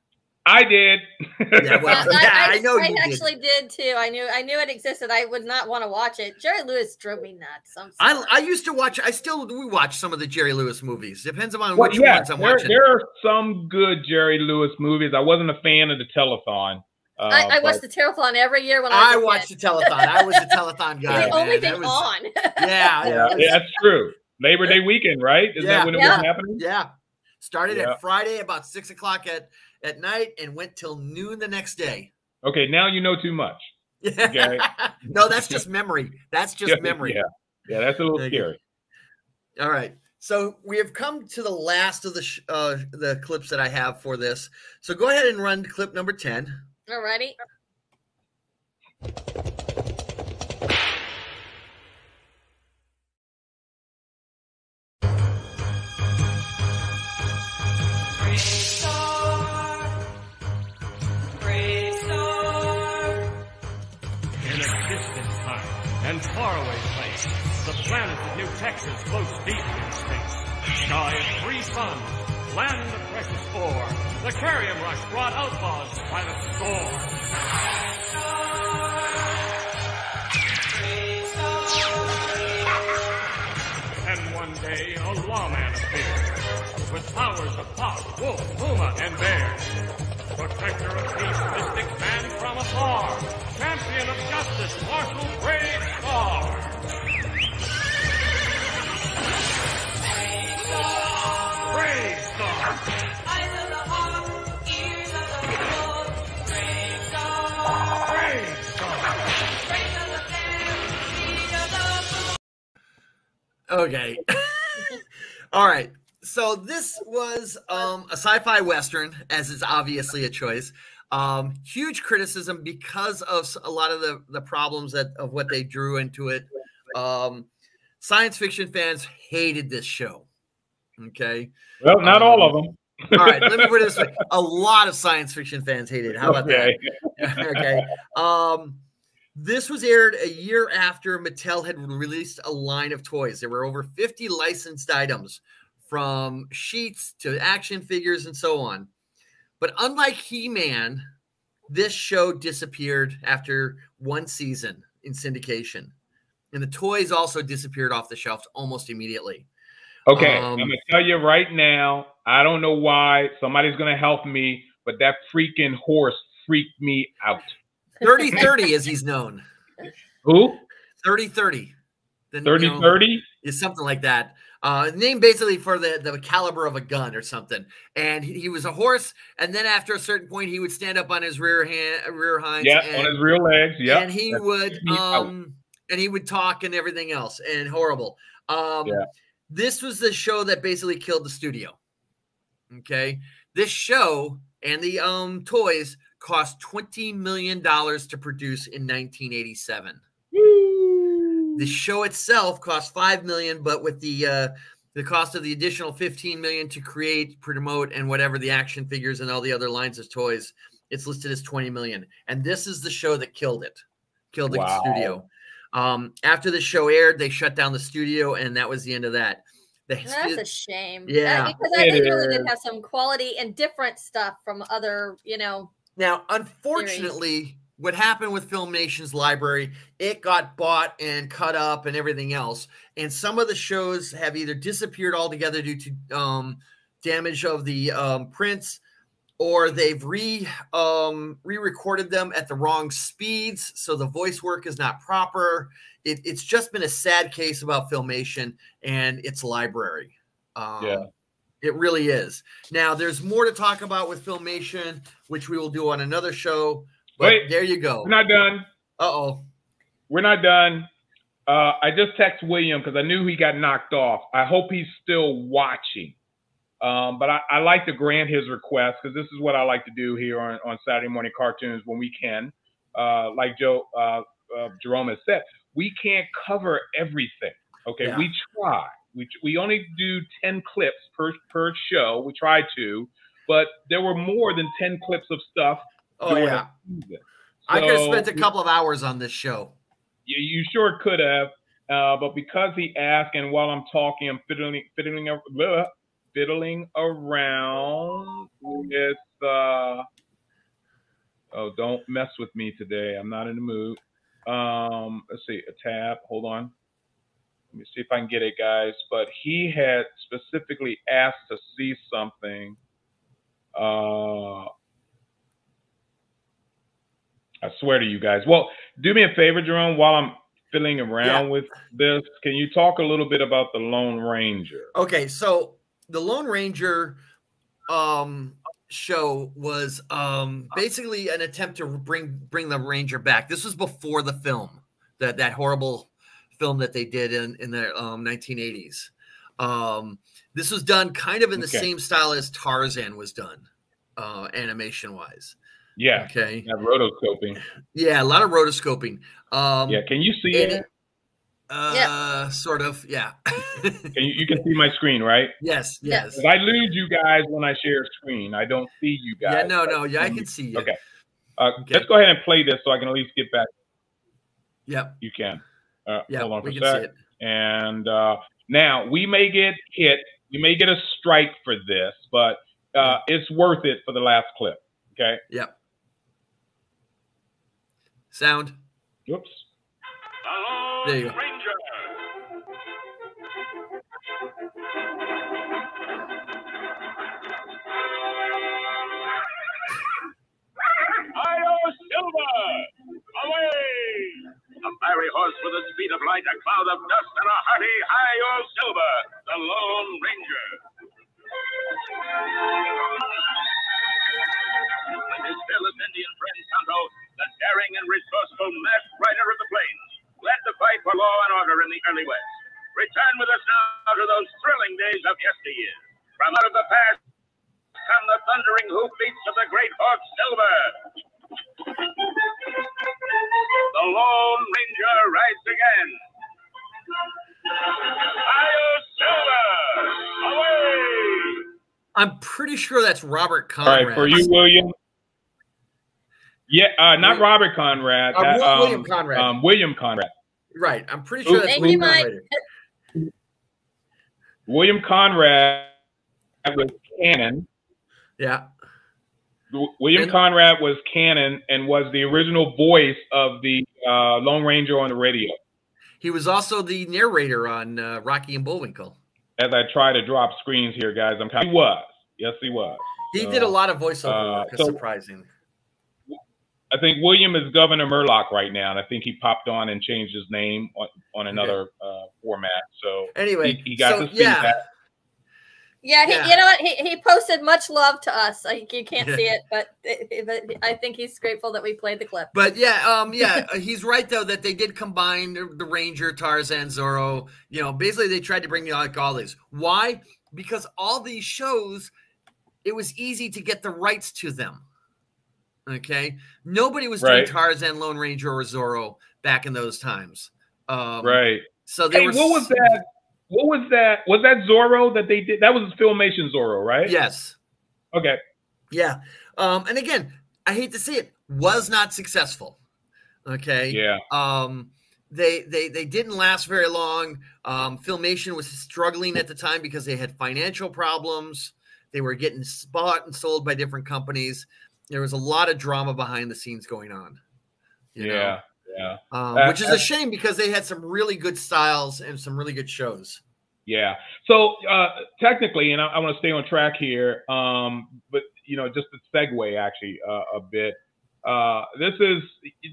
[SPEAKER 4] I did.
[SPEAKER 2] Yeah, well,
[SPEAKER 1] I,
[SPEAKER 2] yeah,
[SPEAKER 1] I,
[SPEAKER 2] I know
[SPEAKER 1] I
[SPEAKER 2] you did.
[SPEAKER 1] actually did. too. I knew I knew it existed. I would not want to watch it. Jerry Lewis drove me nuts. I'm
[SPEAKER 2] I. I used to watch. I still do watch some of the Jerry Lewis movies. Depends upon
[SPEAKER 4] Well,
[SPEAKER 2] which
[SPEAKER 4] yeah,
[SPEAKER 2] ones I'm
[SPEAKER 4] there,
[SPEAKER 2] watching.
[SPEAKER 4] there are some good Jerry Lewis movies. I wasn't a fan of the telethon. Uh,
[SPEAKER 1] I, I watched the telethon every year when I was
[SPEAKER 2] I
[SPEAKER 1] a
[SPEAKER 2] watched
[SPEAKER 1] kid.
[SPEAKER 2] the telethon. I was a telethon guy.
[SPEAKER 1] the only
[SPEAKER 2] man.
[SPEAKER 1] thing
[SPEAKER 2] was-
[SPEAKER 1] on.
[SPEAKER 2] Yeah,
[SPEAKER 4] yeah,
[SPEAKER 2] yeah,
[SPEAKER 4] yeah, that's true. Labor Day weekend, right? Is
[SPEAKER 2] Yeah.
[SPEAKER 4] that when it
[SPEAKER 1] Yeah.
[SPEAKER 4] was happening?
[SPEAKER 2] Yeah. Started
[SPEAKER 4] Yeah.
[SPEAKER 2] at Friday about six o'clock at, at night and went till noon the next day.
[SPEAKER 4] Okay, now you know too much. Okay.
[SPEAKER 2] no, that's just memory. That's just
[SPEAKER 4] Yeah,
[SPEAKER 2] memory.
[SPEAKER 4] Yeah, yeah, that's a little
[SPEAKER 2] Thank
[SPEAKER 4] scary.
[SPEAKER 2] All right. So we have come to the last of the sh- uh, the clips that I have for this. So go ahead and run clip number ten.
[SPEAKER 1] Alrighty.
[SPEAKER 19] In and faraway place, the planet of New Texas floats deep in space. Sky of three suns, land of precious ore. The kerium rush brought outlaws by the score. And one day a lawman appeared with powers of fox, wolf, puma, and bear. Protector of peace, mystic man from afar. Champion of justice, Star. Brave Star.
[SPEAKER 2] Okay. All right. So this was um, a sci-fi western, as is obviously a choice. Um, huge criticism because of a lot of the, the problems that of what they drew into it. Um, science fiction fans hated this show. Okay.
[SPEAKER 4] Well, not all of
[SPEAKER 2] Um,
[SPEAKER 4] them.
[SPEAKER 2] All right. Let me put it this way: a lot of science fiction fans hated. it. How about
[SPEAKER 4] Okay.
[SPEAKER 2] that? okay. Um, this was aired a year after Mattel had released a line of toys. There were over 50 licensed items from sheets to action figures and so on. But unlike He Man, this show disappeared after one season in syndication. And the toys also disappeared off the shelves almost immediately.
[SPEAKER 4] Okay,
[SPEAKER 2] Um,
[SPEAKER 4] I'm gonna tell you right now. I don't know why. Somebody's gonna help me, but that freaking horse freaked me out.
[SPEAKER 2] 30 30 as he's known.
[SPEAKER 4] Who?
[SPEAKER 2] 30 30.
[SPEAKER 4] 30 30?
[SPEAKER 2] Is something like that. Uh, name basically for the, the caliber of a gun or something. And he, he was a horse. And then after a certain point, he would stand up on his rear hand, rear hinds.
[SPEAKER 4] Yeah,
[SPEAKER 2] and,
[SPEAKER 4] on his real legs. Yeah,
[SPEAKER 2] and he would, um, and he would talk and everything else. And horrible. Um,
[SPEAKER 4] Yeah.
[SPEAKER 2] This was the show that basically killed the studio. Okay, this show and the um toys cost twenty million dollars to produce in 1987. The show itself cost five million, but with the uh, The cost of the additional 15 million to create, promote, and whatever the action figures and all the other lines of toys, it's listed as 20 million. And this is the show that killed it, killed the
[SPEAKER 4] Wow.
[SPEAKER 2] studio. Um, after the show aired, they shut down the studio, and that was the end of that. The
[SPEAKER 1] That's a shame. Uh,
[SPEAKER 2] Yeah,
[SPEAKER 1] because I
[SPEAKER 2] it
[SPEAKER 1] think really did have some quality and different stuff from other, you know.
[SPEAKER 2] Now, unfortunately, what happened with Filmation's library, it got bought and cut up and everything else. And some of the shows have either disappeared altogether due to um, damage of the um, prints, or they've re um, re-recorded them at the wrong speeds, so the voice work is not proper. It, it's just been a sad case about Filmation and its library. Um,
[SPEAKER 4] Yeah.
[SPEAKER 2] It really is. Now, there's more to talk about with Filmation, which we will do on another show. But
[SPEAKER 4] Wait,
[SPEAKER 2] there you go.
[SPEAKER 4] We're not done.
[SPEAKER 2] Uh oh.
[SPEAKER 4] We're not done. Uh, I just text William because I knew he got knocked off. I hope he's still watching. Um, but I, I like to grant his request because this is what I like to do here on, on Saturday morning cartoons when we can. Uh, like Joe uh, uh, Jerome has said, we can't cover everything. Okay,
[SPEAKER 2] Yeah.
[SPEAKER 4] we try. We, we only do ten clips per per show. We try to, but there were more than ten clips of stuff.
[SPEAKER 2] Oh, yeah.
[SPEAKER 4] season.
[SPEAKER 2] I could have spent a couple of hours on this show.
[SPEAKER 4] you, you sure could have, uh, but because he asked, and while I'm talking, I'm fiddling, fiddling, blah, fiddling around with. Uh, oh, don't mess with me today. I'm not in the mood. Um, let's see, a tab. Hold on. Let me see if I can get it, guys. But he had specifically asked to see something. Uh, I swear to you guys. Well, do me a favor, Jerome, while I'm fiddling around with this, can you talk a little bit about the Lone Ranger?
[SPEAKER 2] Okay, so the Lone Ranger um show was um basically an attempt to bring bring the Ranger back. This was before the film, that that horrible film that they did in in the um 1980s. Um this was done kind of in the
[SPEAKER 4] Okay.
[SPEAKER 2] same style as Tarzan was done, uh animation wise.
[SPEAKER 4] Yeah.
[SPEAKER 2] Okay.
[SPEAKER 4] That rotoscoping.
[SPEAKER 2] Yeah, a lot of rotoscoping. Um
[SPEAKER 4] Yeah. Can you see
[SPEAKER 2] and
[SPEAKER 4] it?
[SPEAKER 2] Uh sort of, yeah.
[SPEAKER 4] Can you, you can see my screen, right?
[SPEAKER 2] Yes, Yes.
[SPEAKER 4] I lose you guys when I share screen. I don't see you guys.
[SPEAKER 2] Yeah, no, no, yeah, I can see you.
[SPEAKER 4] Okay. Uh, Let's go ahead and play this so I can at least get back.
[SPEAKER 2] Yep.
[SPEAKER 4] You can. Uh,
[SPEAKER 2] Yeah,
[SPEAKER 4] hold on for
[SPEAKER 2] we
[SPEAKER 4] a
[SPEAKER 2] can see
[SPEAKER 4] sec. And uh, now we may get hit. We may get a strike for this, but uh, it's worth it for the last clip. Okay.
[SPEAKER 2] Yep. Sound.
[SPEAKER 4] Whoops.
[SPEAKER 2] There you go.
[SPEAKER 5] Hi-Yo Silver! Away! A fiery horse with the speed of light, a cloud of dust, and a hearty Hi-Yo Silver, the Lone Ranger. With his fearless Indian friend Tonto, the daring and resourceful masked rider of the plains, led the fight for law and order in the early West. Return with us now to those thrilling days of yesteryear. From out of the past come the thundering hoofbeats of the great horse Silver. The Lone Ranger rides again. Hi-Yo Silver! Away!
[SPEAKER 2] I'm pretty sure that's Robert
[SPEAKER 4] All
[SPEAKER 2] Conrad.
[SPEAKER 4] right, for you, William. Yeah, uh, not Robert Conrad.
[SPEAKER 2] Uh,
[SPEAKER 4] that,
[SPEAKER 2] Wil-
[SPEAKER 4] um,
[SPEAKER 2] William Conrad.
[SPEAKER 4] Um, William Conrad.
[SPEAKER 2] Right. I'm pretty sure that's
[SPEAKER 1] Thank you,
[SPEAKER 2] William
[SPEAKER 1] Mike.
[SPEAKER 2] Conrad.
[SPEAKER 4] William Conrad was Cannon.
[SPEAKER 2] Yeah.
[SPEAKER 4] W- William Conrad was Cannon and was the original voice of the uh, Lone Ranger on the radio.
[SPEAKER 2] He was also the narrator on uh, Rocky and Bullwinkle.
[SPEAKER 4] As I try to drop screens here, guys, I'm kind. Of, He was. Yes, he was.
[SPEAKER 2] He
[SPEAKER 4] So,
[SPEAKER 2] did a lot of voiceover
[SPEAKER 4] uh,
[SPEAKER 2] work. It's
[SPEAKER 4] so-
[SPEAKER 2] surprising.
[SPEAKER 4] I think William is Governor Murlock right now, and I think he popped on and changed his name on, on another uh, format. So
[SPEAKER 2] Anyway,
[SPEAKER 4] he, he got
[SPEAKER 2] so,
[SPEAKER 4] to see
[SPEAKER 2] yeah.
[SPEAKER 4] that.
[SPEAKER 1] Yeah, he,
[SPEAKER 2] Yeah.
[SPEAKER 1] you know what? He, he posted much love to us. Like you can't see it, but, but I think he's grateful that we played the clip.
[SPEAKER 2] But yeah, um, yeah, uh, he's right though that they did combine the the Ranger, Tarzan, Zorro. You know, basically they tried to bring like all these. Why? Because all these shows, it was easy to get the rights to them. Okay, nobody was
[SPEAKER 4] Right.
[SPEAKER 2] doing Tarzan, Lone Ranger, or Zorro back in those times. Um,
[SPEAKER 4] Right.
[SPEAKER 2] So they
[SPEAKER 4] hey,
[SPEAKER 2] were
[SPEAKER 4] what was that? what was that? Was that Zorro that they did? That was Filmation Zorro, right?
[SPEAKER 2] Yes.
[SPEAKER 4] Okay.
[SPEAKER 2] Yeah. Um, and again, I hate to see it, was not successful. Okay.
[SPEAKER 4] Yeah.
[SPEAKER 2] Um, they they they didn't last very long. Um, Filmation was struggling at the time because they had financial problems. They were getting bought and sold by different companies. There was a lot of drama behind the scenes going on. you know?
[SPEAKER 4] Yeah. Yeah.
[SPEAKER 2] Um, which is a shame because they had some really good styles and some really good shows.
[SPEAKER 4] Yeah. So uh, technically, and I, I want to stay on track here, um, but you know, just to segue actually uh, a bit. Uh, this is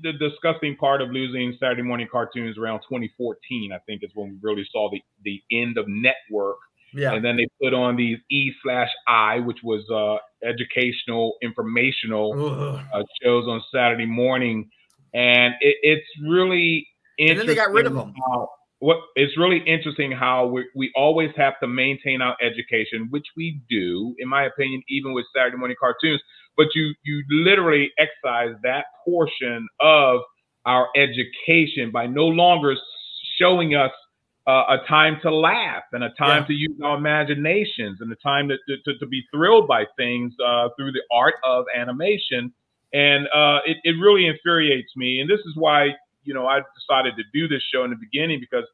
[SPEAKER 4] the disgusting part of losing Saturday morning cartoons around 2014. I think is when we really saw the the end of network.
[SPEAKER 2] Yeah.
[SPEAKER 4] And then they put on these E slash I, which was uh, educational, informational uh, shows on Saturday morning, and it, it's really
[SPEAKER 2] And
[SPEAKER 4] interesting.
[SPEAKER 2] then they got rid of 'em.
[SPEAKER 4] How, what it's really interesting how we, we always have to maintain our education, which we do, in my opinion, even with Saturday morning cartoons. But you you literally excise that portion of our education by no longer showing us uh, a time to laugh and a time
[SPEAKER 2] Yeah.
[SPEAKER 4] to use our imaginations and a time to, to, to be thrilled by things uh, through the art of animation. And uh, it, it really infuriates me. And this is why, you know, I decided to do this show in the beginning because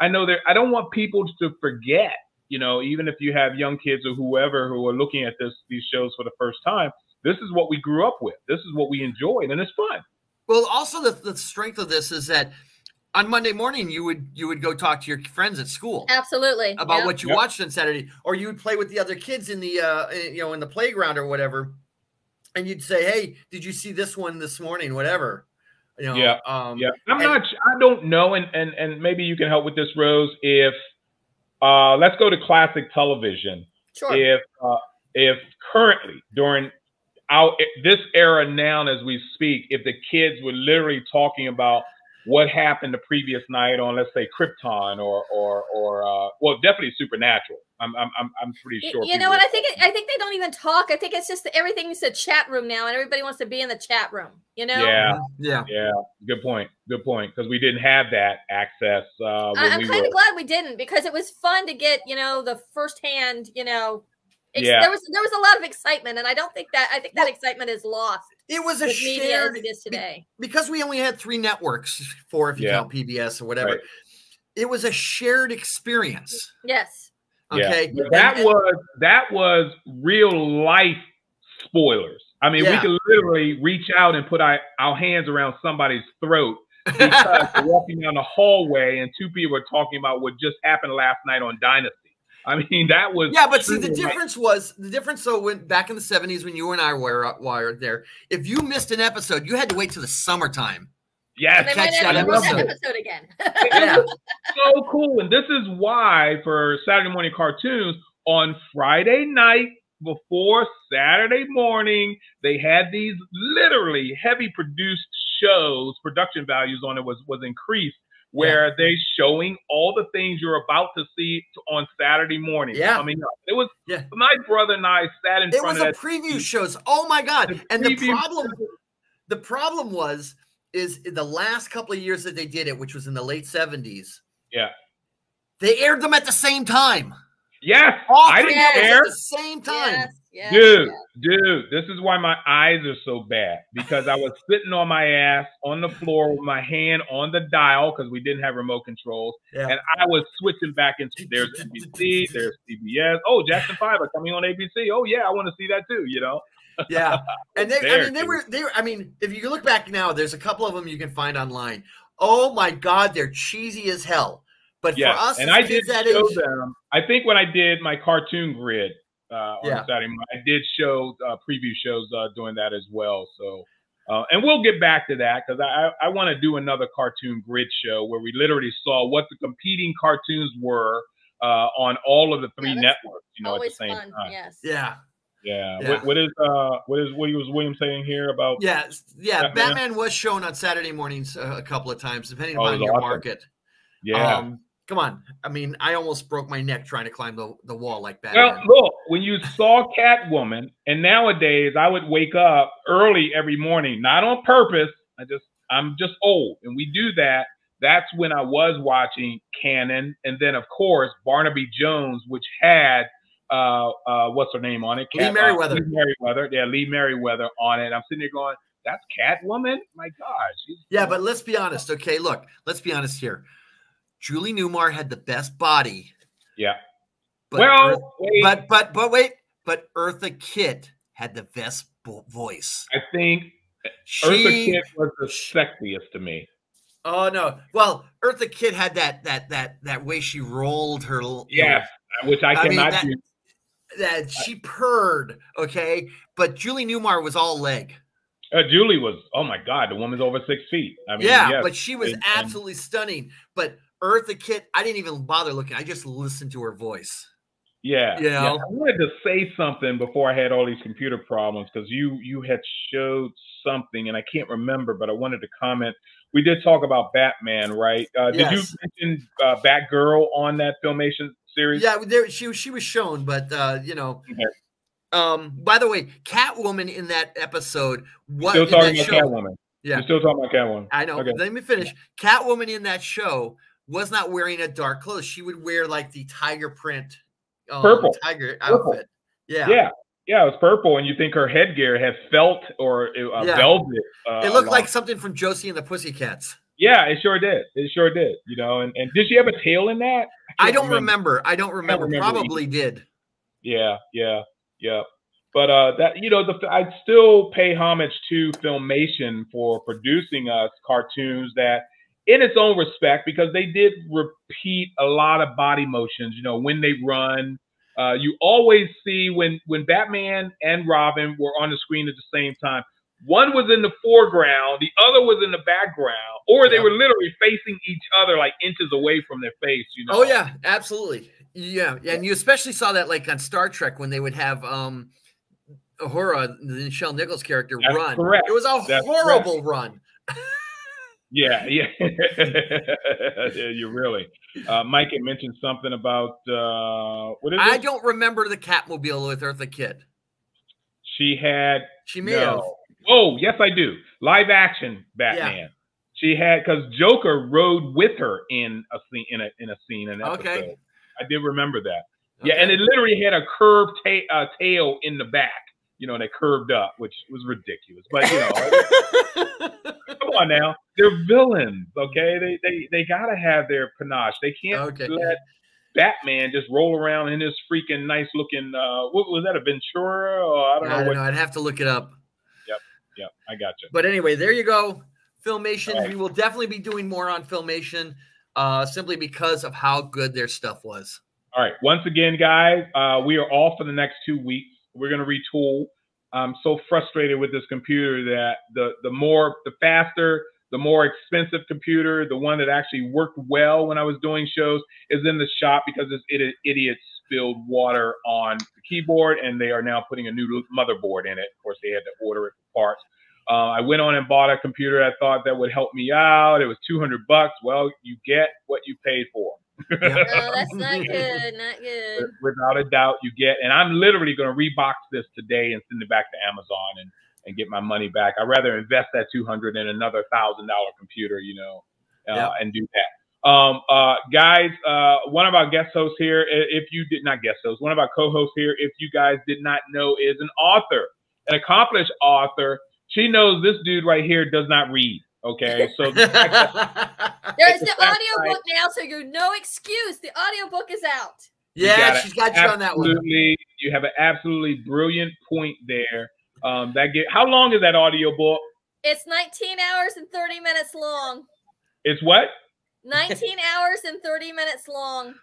[SPEAKER 4] I know that I don't want people to forget, you know, even if you have young kids or whoever who are looking at this these shows for the first time, this is what we grew up with. This is what we enjoyed and it's fun.
[SPEAKER 2] Well, also the, the strength of this is that on Monday morning you would you would go talk to your friends at school
[SPEAKER 1] Absolutely.
[SPEAKER 2] about
[SPEAKER 1] Yep.
[SPEAKER 2] what you watched on Saturday, or you would play with the other kids in the uh eh, you know in the playground or whatever, and you'd say, "Hey, did you see this one this morning?" Whatever. You know,
[SPEAKER 4] yeah,
[SPEAKER 2] um,
[SPEAKER 4] yeah. I'm
[SPEAKER 2] and-
[SPEAKER 4] not. I don't know, and and and maybe you can help with this, Rose. If uh, let's go to classic television.
[SPEAKER 1] Sure.
[SPEAKER 4] If uh, if currently during our this era now as we speak, if the kids were literally talking about what happened the previous night on, let's say Krypton or or or uh, well, definitely Supernatural. I'm I'm I'm, I'm pretty sure.
[SPEAKER 1] You know what? I think it, I think they don't even talk. I think it's just that everything's a chat room now, and everybody wants to be in the chat room. You know?
[SPEAKER 4] Yeah,
[SPEAKER 2] yeah,
[SPEAKER 4] yeah. Good point. Good point. Because we didn't have that access. Uh, when
[SPEAKER 1] I, I'm
[SPEAKER 4] we
[SPEAKER 1] kind of glad we didn't because it was fun to get you know the firsthand you know. ex-
[SPEAKER 2] Yeah.
[SPEAKER 1] There was there was a lot of excitement, and I don't think that I think that excitement is lost.
[SPEAKER 2] It was a
[SPEAKER 1] with media as
[SPEAKER 2] shared
[SPEAKER 1] it is today.
[SPEAKER 2] because we only had three networks, four if you
[SPEAKER 4] Yeah.
[SPEAKER 2] count PBS or whatever.
[SPEAKER 4] Right.
[SPEAKER 2] It was a shared experience.
[SPEAKER 1] Yes.
[SPEAKER 2] Okay,
[SPEAKER 4] Yeah. That
[SPEAKER 2] And-
[SPEAKER 4] was that was real life spoilers. I mean, we could literally reach out and put our, our hands around somebody's throat because walking down the hallway and two people are talking about what just happened last night on Dynasty. I mean, that was
[SPEAKER 2] Yeah, but see, the
[SPEAKER 4] truly
[SPEAKER 2] difference was the difference. So when back in the seventies, when you and I were wired there, if you missed an episode, you had to wait till the summertime.
[SPEAKER 4] Yes,
[SPEAKER 1] They might
[SPEAKER 2] catch that
[SPEAKER 1] never watch that
[SPEAKER 2] episode.
[SPEAKER 1] episode again.
[SPEAKER 2] Yeah.
[SPEAKER 4] so cool. And this is why for Saturday morning cartoons on Friday night before Saturday morning, they had these literally heavy produced shows. Production values on it was was increased. Where they showing all the things you're about to see on Saturday morning.
[SPEAKER 2] Yeah.
[SPEAKER 4] I mean, it was
[SPEAKER 2] Yeah.
[SPEAKER 4] my brother and I sat in
[SPEAKER 2] It
[SPEAKER 4] front
[SPEAKER 2] was
[SPEAKER 4] of
[SPEAKER 2] a
[SPEAKER 4] that
[SPEAKER 2] preview shows. Oh my god! And the
[SPEAKER 4] preview
[SPEAKER 2] problem, the problem was, is the last couple of years that they did it, which was in the late seventies,
[SPEAKER 4] Yeah.
[SPEAKER 2] they aired them at the same time.
[SPEAKER 4] Yes.
[SPEAKER 2] All
[SPEAKER 4] I
[SPEAKER 2] three
[SPEAKER 4] didn't care.
[SPEAKER 2] at the same time.
[SPEAKER 4] Dude, dude, this is why my eyes are so bad because I was sitting on my ass on the floor with my hand on the dial because we didn't have remote controls,
[SPEAKER 2] Yeah.
[SPEAKER 4] and I was switching back into there's NBC, there's CBS. Oh, Jackson Five are coming on ABC. Oh yeah, I want to see that too. You know.
[SPEAKER 2] Yeah, and they, I mean, they
[SPEAKER 4] dude.
[SPEAKER 2] were, they were. I mean, if you look back now, there's a couple of them you can find online. Oh my god, they're cheesy as hell. But
[SPEAKER 4] Yeah,
[SPEAKER 2] for us,
[SPEAKER 4] and I did
[SPEAKER 2] that
[SPEAKER 4] show
[SPEAKER 2] age,
[SPEAKER 4] them. I think when I did my cartoon grid uh, on Saturday, morning, I did show uh, preview shows uh, doing that as well. So, uh, and we'll get back to that because I I, I want to do another cartoon grid show where we literally saw what the competing cartoons were uh, on all of the three
[SPEAKER 1] Yeah,
[SPEAKER 4] networks. You know, at the same
[SPEAKER 1] fun.
[SPEAKER 4] time.
[SPEAKER 1] Yes.
[SPEAKER 2] yeah,
[SPEAKER 4] Yeah.
[SPEAKER 2] Yeah.
[SPEAKER 4] What, what is uh what is what was William saying here about?
[SPEAKER 2] yeah, yeah.
[SPEAKER 4] Batman?
[SPEAKER 2] Batman was shown on Saturday mornings uh, a couple of times, depending
[SPEAKER 4] Oh, it
[SPEAKER 2] upon
[SPEAKER 4] was
[SPEAKER 2] your
[SPEAKER 4] awesome.
[SPEAKER 2] market.
[SPEAKER 4] Yeah.
[SPEAKER 2] Um, come on. I mean, I almost broke my neck trying to climb the, the wall like Batman.
[SPEAKER 4] Well, look, when you saw Catwoman, and nowadays I would wake up early every morning, not on purpose. I just I'm just old, and we do that. that's when I was watching Cannon, and then of course Barnaby Jones, which had uh, uh, what's her name on it?
[SPEAKER 2] Lee
[SPEAKER 4] uh, Lee Meriwether. Yeah, Lee Meriwether on it. I'm sitting there going, that's Catwoman. My gosh.
[SPEAKER 2] Yeah, but let's be honest. Okay, look, let's be honest here. Julie Newmar had the best body.
[SPEAKER 4] Yeah.
[SPEAKER 2] But
[SPEAKER 4] Well,
[SPEAKER 2] Earth-
[SPEAKER 4] wait.
[SPEAKER 2] but but but wait, but Eartha Kitt had the best voice.
[SPEAKER 4] I think
[SPEAKER 2] She-
[SPEAKER 4] Eartha Kitt was the sexiest to me.
[SPEAKER 2] Oh no! Well, Eartha Kitt had that that that that way she rolled her. you know,
[SPEAKER 4] Yes, which I
[SPEAKER 2] mean,
[SPEAKER 4] cannot
[SPEAKER 2] that,
[SPEAKER 4] do.
[SPEAKER 2] that she purred. Okay, but Julie Newmar was all leg.
[SPEAKER 4] Uh, Julie was, oh my God, the woman's over six feet. I mean,
[SPEAKER 2] yeah,
[SPEAKER 4] yes.
[SPEAKER 2] but she was
[SPEAKER 4] and-
[SPEAKER 2] absolutely stunning. But Eartha Kitt, I didn't even bother looking. I just listened to her voice.
[SPEAKER 4] Yeah,
[SPEAKER 2] You
[SPEAKER 4] yeah. I wanted to say something before I had all these computer problems because you you had showed something and I can't remember, but I wanted to comment. We did talk about Batman, right? Uh, Did you mention uh, Batgirl on that filmation series?
[SPEAKER 2] Yeah, there she she was shown, but uh, you know.
[SPEAKER 4] Okay.
[SPEAKER 2] Um. By the way, Catwoman in that episode. What
[SPEAKER 4] Still talking about
[SPEAKER 2] show-
[SPEAKER 4] Catwoman.
[SPEAKER 2] Yeah.
[SPEAKER 4] You're still talking about Catwoman.
[SPEAKER 2] I know.
[SPEAKER 4] Okay.
[SPEAKER 2] Let me finish. Catwoman in that show was not wearing a dark clothes. She would wear like the tiger print, um,
[SPEAKER 4] Purple.
[SPEAKER 2] tiger
[SPEAKER 4] Purple.
[SPEAKER 2] outfit. Yeah.
[SPEAKER 4] Yeah. Yeah, it was purple, and you think her headgear has felt or uh,
[SPEAKER 2] Yeah.
[SPEAKER 4] velvet. Uh,
[SPEAKER 2] it looked like something from Josie and the Pussycats.
[SPEAKER 4] Yeah, it sure did. It sure did. You know, and, and did she have a tail in that?
[SPEAKER 2] I
[SPEAKER 4] can't
[SPEAKER 2] don't remember. I don't remember.
[SPEAKER 4] remember either.
[SPEAKER 2] Probably did.
[SPEAKER 4] Yeah, yeah, yeah. But uh, that you know, the I still pay homage to Filmation for producing us cartoons that, in its own respect, because they did repeat a lot of body motions. You know, when they run, uh, you always see when when Batman and Robin were on the screen at the same time. One was in the foreground, the other was in the background, or they were literally facing each other like inches away from their face. You know.
[SPEAKER 2] Oh yeah, absolutely. Yeah, yeah, and you especially saw that like on Star Trek when they would have um Uhura, the Nichelle Nichols character,
[SPEAKER 4] That's
[SPEAKER 2] run.
[SPEAKER 4] correct.
[SPEAKER 2] It was a
[SPEAKER 4] That's
[SPEAKER 2] horrible run.
[SPEAKER 4] Yeah, yeah. yeah you really. Uh, Mike had mentioned something about uh, what is
[SPEAKER 2] I
[SPEAKER 4] it?
[SPEAKER 2] don't remember the Catmobile with Eartha Kitt.
[SPEAKER 4] She had.
[SPEAKER 2] She may
[SPEAKER 4] no.
[SPEAKER 2] have.
[SPEAKER 4] Oh, yes, I do. Live action Batman. She had because Joker rode with her in a scene in a in a scene in an
[SPEAKER 2] Okay.
[SPEAKER 4] I did remember that. Yeah, and it literally had a curved ta- uh, tail in the back. You know, and it curved up, which was ridiculous. But you know, come on now, they're villains. Okay, they they they gotta have their panache. They can't
[SPEAKER 2] Okay.
[SPEAKER 4] let Batman just roll around in his freaking nice looking. Uh, what was that? A Ventura? Or I don't know
[SPEAKER 2] I don't
[SPEAKER 4] what.
[SPEAKER 2] know. I'd have to look it up.
[SPEAKER 4] Yep, yep. I got you.
[SPEAKER 2] But anyway, there you go. Filmation.
[SPEAKER 4] Right.
[SPEAKER 2] We will definitely be doing more on Filmation, uh, simply because of how good their stuff was.
[SPEAKER 4] All right. Once again, guys, uh, we are off for the next two weeks. We're going to retool. I'm so frustrated with this computer that the the more the faster, the more expensive computer, the one that actually worked well when I was doing shows, is in the shop because this idiot, idiot spilled water on the keyboard, and they are now putting a new motherboard in it. Of course, they had to order it for parts. Uh, I went on and bought a computer I thought that would help me out. It was 200 bucks. Well, you get what you paid for.
[SPEAKER 1] No, that's not good. Not good.
[SPEAKER 4] without a doubt you get and i'm literally going to rebox this today and send it back to amazon and and get my money back i'd rather invest that 200 in another thousand dollar computer you know uh,
[SPEAKER 2] Yep.
[SPEAKER 4] and do that um uh guys uh one of our guest hosts here if you did not guest hosts one of our co-hosts here if you guys did not know is an author an accomplished author she knows this dude right here does not read okay so
[SPEAKER 1] There's the
[SPEAKER 4] a fact
[SPEAKER 1] audiobook now, so you're no excuse. The audiobook is out.
[SPEAKER 2] Yeah,
[SPEAKER 4] got
[SPEAKER 2] she's
[SPEAKER 4] it.
[SPEAKER 2] got you on that one.
[SPEAKER 4] Absolutely, you have an absolutely brilliant point there. Um, that get how long is that audio book?
[SPEAKER 1] It's 19 hours and 30 minutes long.
[SPEAKER 4] It's what?
[SPEAKER 1] 19 hours and 30 minutes long.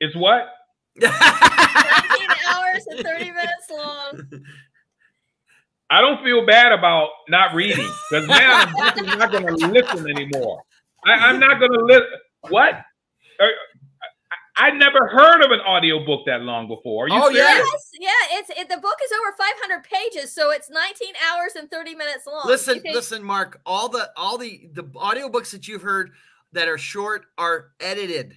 [SPEAKER 4] It's what?
[SPEAKER 1] 19 hours and 30 minutes long.
[SPEAKER 4] I don't feel bad about not reading because now I'm definitely not going to listen anymore. I, I'm not going to listen. What? Uh, I, I never heard of an audio book that long before. Are you
[SPEAKER 2] Oh,
[SPEAKER 4] serious?
[SPEAKER 1] Yes, yeah, it's it, the book is over 500 pages, so it's 19 hours and 30 minutes long.
[SPEAKER 2] listen,
[SPEAKER 1] You can-
[SPEAKER 2] listen, Mark. All the all the the audiobooks that you've heard that are short are edited,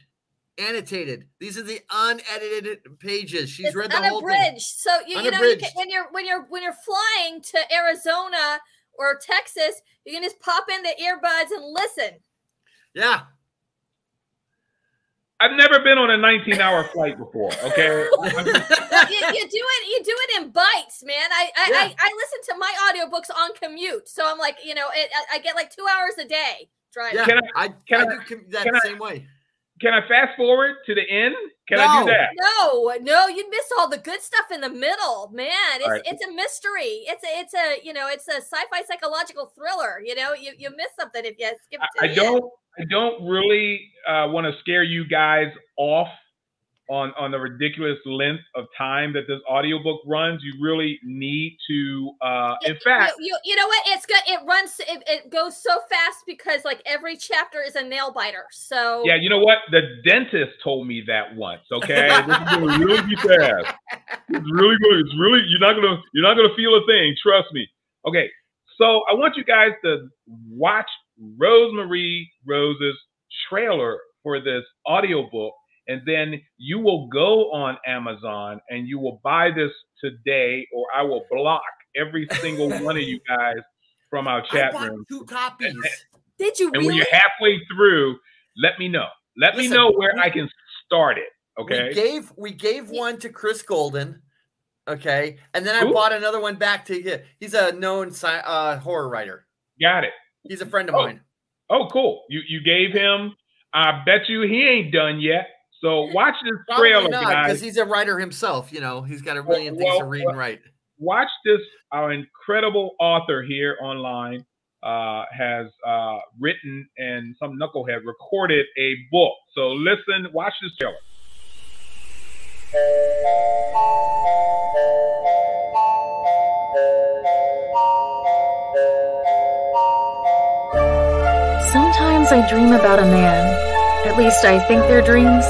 [SPEAKER 2] annotated. These are the unedited pages. She's
[SPEAKER 1] it's
[SPEAKER 2] read the whole thing.
[SPEAKER 1] unabridged. So you, you know you can, when you're when you're when you're flying to Arizona or Texas, you can just pop in the earbuds and listen.
[SPEAKER 2] Yeah.
[SPEAKER 4] I've never been on a 19 hour flight before. Okay.
[SPEAKER 1] You, you do it you do it in bites man i I,
[SPEAKER 2] Yeah.
[SPEAKER 1] I, I listen to my audiobooks on commute so i'm like you know it, I, I get like two hours a day driving
[SPEAKER 2] Yeah.
[SPEAKER 4] Can
[SPEAKER 2] I,
[SPEAKER 4] can
[SPEAKER 2] I,
[SPEAKER 4] I-
[SPEAKER 2] do com- that
[SPEAKER 4] can I-
[SPEAKER 2] same way.
[SPEAKER 4] Can I fast forward to the end? Can I do that?
[SPEAKER 1] no no you miss all the good stuff in the middle man it's
[SPEAKER 4] right.
[SPEAKER 1] it's a mystery it's a it's a you know it's a sci-fi psychological thriller you know you, you miss something if you skip
[SPEAKER 4] I
[SPEAKER 1] the
[SPEAKER 4] don't.
[SPEAKER 1] end.
[SPEAKER 4] I don't really uh, want to scare you guys off on on the ridiculous length of time that this audiobook runs. You really need to. Uh, in fact,
[SPEAKER 1] you, you, you know what it's good it runs it, it goes so fast because like every chapter is a nail biter so
[SPEAKER 4] yeah, you know what? The dentist told me that once. Okay, this is gonna really be fast. It's really good. It's really you're not gonna you're not gonna feel a thing. Trust me. Okay, so I want you guys to watch Rosemary Rose's trailer for this audiobook, and then you will go on Amazon and you will buy this today, or I will block every single one of you guys from our chat room.
[SPEAKER 2] two copies.
[SPEAKER 1] did you
[SPEAKER 4] And when you're halfway through, let me know. Let me know where
[SPEAKER 2] we-
[SPEAKER 4] I can start it. Okay.
[SPEAKER 2] We gave we gave one to Chris Golden. Okay. And then I
[SPEAKER 4] Who?
[SPEAKER 2] bought another one back to him. He's a known sci- uh, horror writer.
[SPEAKER 4] Got it.
[SPEAKER 2] He's a friend of
[SPEAKER 4] Oh.
[SPEAKER 2] mine.
[SPEAKER 4] Oh, cool. You you gave him. I bet you he ain't done yet. So watch this
[SPEAKER 2] Probably
[SPEAKER 4] trailer,
[SPEAKER 2] not,
[SPEAKER 4] guys.
[SPEAKER 2] because he's a writer himself. You know, he's got a million things to
[SPEAKER 4] well,
[SPEAKER 2] read and write.
[SPEAKER 4] watch this. Our incredible author here online uh, has uh, written and some knucklehead recorded a book. So listen, watch this trailer.
[SPEAKER 20] Sometimes I dream about a man. At least I think they're dreams.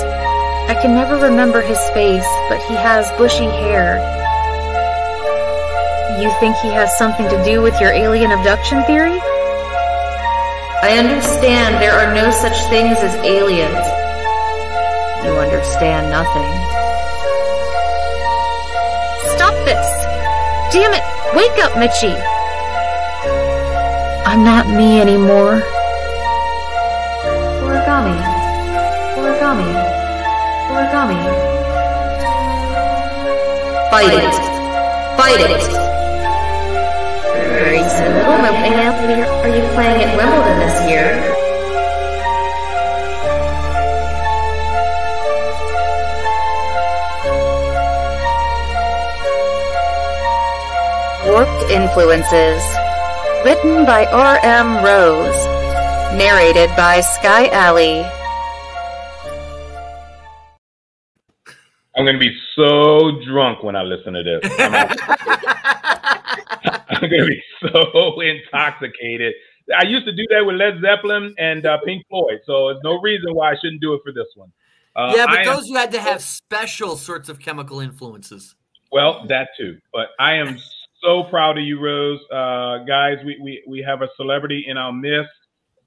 [SPEAKER 20] I can never remember his face, but he has bushy hair. You think he has something to do with your alien abduction theory? I understand there are no such things as aliens. You understand nothing. Stop this! Damn it! Wake up, Mitchie! I'm not me anymore. Origami. Origami. Origami. Fight it. Fight it. Very simple. Are you playing at Wimbledon this year? Warped Influences. Written by R.M. Rose. Narrated by Sky Alley.
[SPEAKER 4] I'm going to be so drunk when I listen to this. I'm, I'm going to be so intoxicated. I used to do that with Led Zeppelin and uh, Pink Floyd, so there's no reason why I shouldn't do it for this one. Uh,
[SPEAKER 2] yeah, but
[SPEAKER 4] I am
[SPEAKER 2] those you had to have special sorts of chemical influences.
[SPEAKER 4] Well, that too. But I am so proud of you, Rose. Uh, guys, we, we, we have a celebrity in our midst,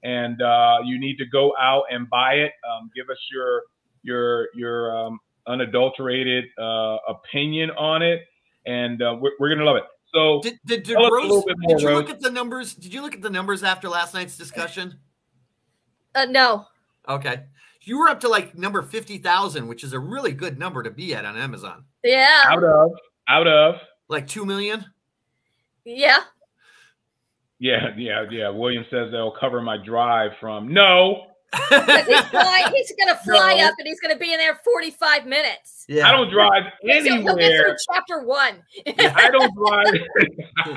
[SPEAKER 4] and uh, you need to go out and buy it. Um, give us your your your um, unadulterated uh, opinion on it, and uh, we're, we're gonna love it. So
[SPEAKER 2] Did, did, did,
[SPEAKER 4] tell us a
[SPEAKER 2] Rose-
[SPEAKER 4] more,
[SPEAKER 2] did you
[SPEAKER 4] Rose.
[SPEAKER 2] look at the numbers? Did you look at the numbers after last night's discussion?
[SPEAKER 1] uh, no
[SPEAKER 2] Okay. You were up to like number 50,000, which is a really good number to be at on Amazon.
[SPEAKER 1] yeah
[SPEAKER 4] out of out of
[SPEAKER 2] Like 2 million?
[SPEAKER 1] yeah
[SPEAKER 4] yeah yeah yeah. William says they'll cover my drive from no.
[SPEAKER 1] 'Cause he's, fly, he's gonna fly
[SPEAKER 4] No.
[SPEAKER 1] up and he's gonna be in there 45 minutes
[SPEAKER 2] Yeah.
[SPEAKER 4] I don't drive
[SPEAKER 1] So he'll get through
[SPEAKER 4] anywhere.
[SPEAKER 1] chapter one
[SPEAKER 4] I don't drive.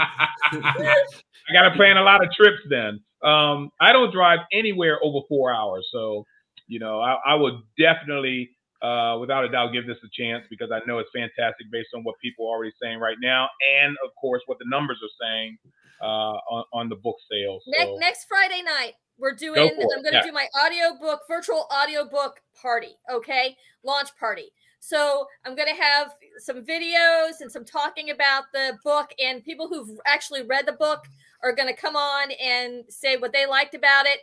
[SPEAKER 4] I got to plan a lot of trips then. Um, I don't drive anywhere over four hours, so you know I, I would definitely, uh, without a doubt, give this a chance because I know it's fantastic based on what people are already saying right now, and of course what the numbers are saying uh, on, on the book sales.
[SPEAKER 1] next
[SPEAKER 4] So,
[SPEAKER 1] next friday night we're doing
[SPEAKER 4] it,
[SPEAKER 1] i'm gonna
[SPEAKER 4] yeah.
[SPEAKER 1] do my audiobook virtual audiobook party okay? Launch party. So i'm gonna have some videos and some talking about the book and people who've actually read the book are gonna come on and say what they liked about it.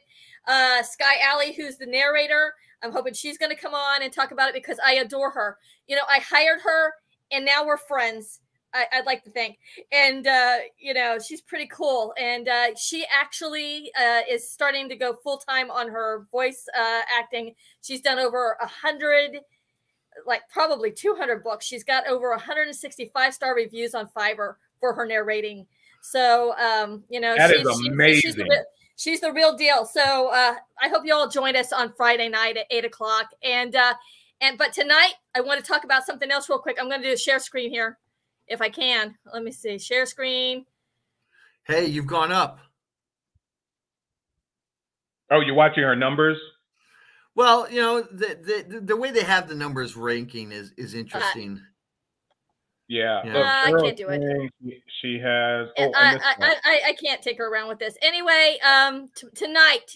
[SPEAKER 1] Uh sky alley who's the narrator i'm hoping she's gonna come on and talk about it because i adore her. You know i hired her and now we're friends I, I'd like to think, and uh, you know she's pretty cool, and uh, she actually uh, is starting to go full time on her voice uh, acting. She's done over a hundred, like probably two hundred books. She's got over 165 star reviews on Fiverr for her narrating. So um, you know
[SPEAKER 4] That is
[SPEAKER 1] she's the
[SPEAKER 4] amazing.
[SPEAKER 1] real- she's the real deal. So uh, I hope you all join us on Friday night at eight o'clock. And uh, and but tonight I want to talk about something else real quick. I'm going to do a share screen here, if I can. Let me see. Share screen.
[SPEAKER 2] Hey, you've gone up.
[SPEAKER 4] Oh, you're watching her numbers?
[SPEAKER 2] Well, you know the the, the way they have the numbers ranking is
[SPEAKER 1] Uh,
[SPEAKER 2] is interesting.
[SPEAKER 4] Yeah.
[SPEAKER 2] Yeah.
[SPEAKER 1] Uh, I can't do it.
[SPEAKER 4] She, she has. Oh,
[SPEAKER 1] And
[SPEAKER 4] I
[SPEAKER 1] I, I. I, I, I can't take her around with this. Anyway, um, t- tonight,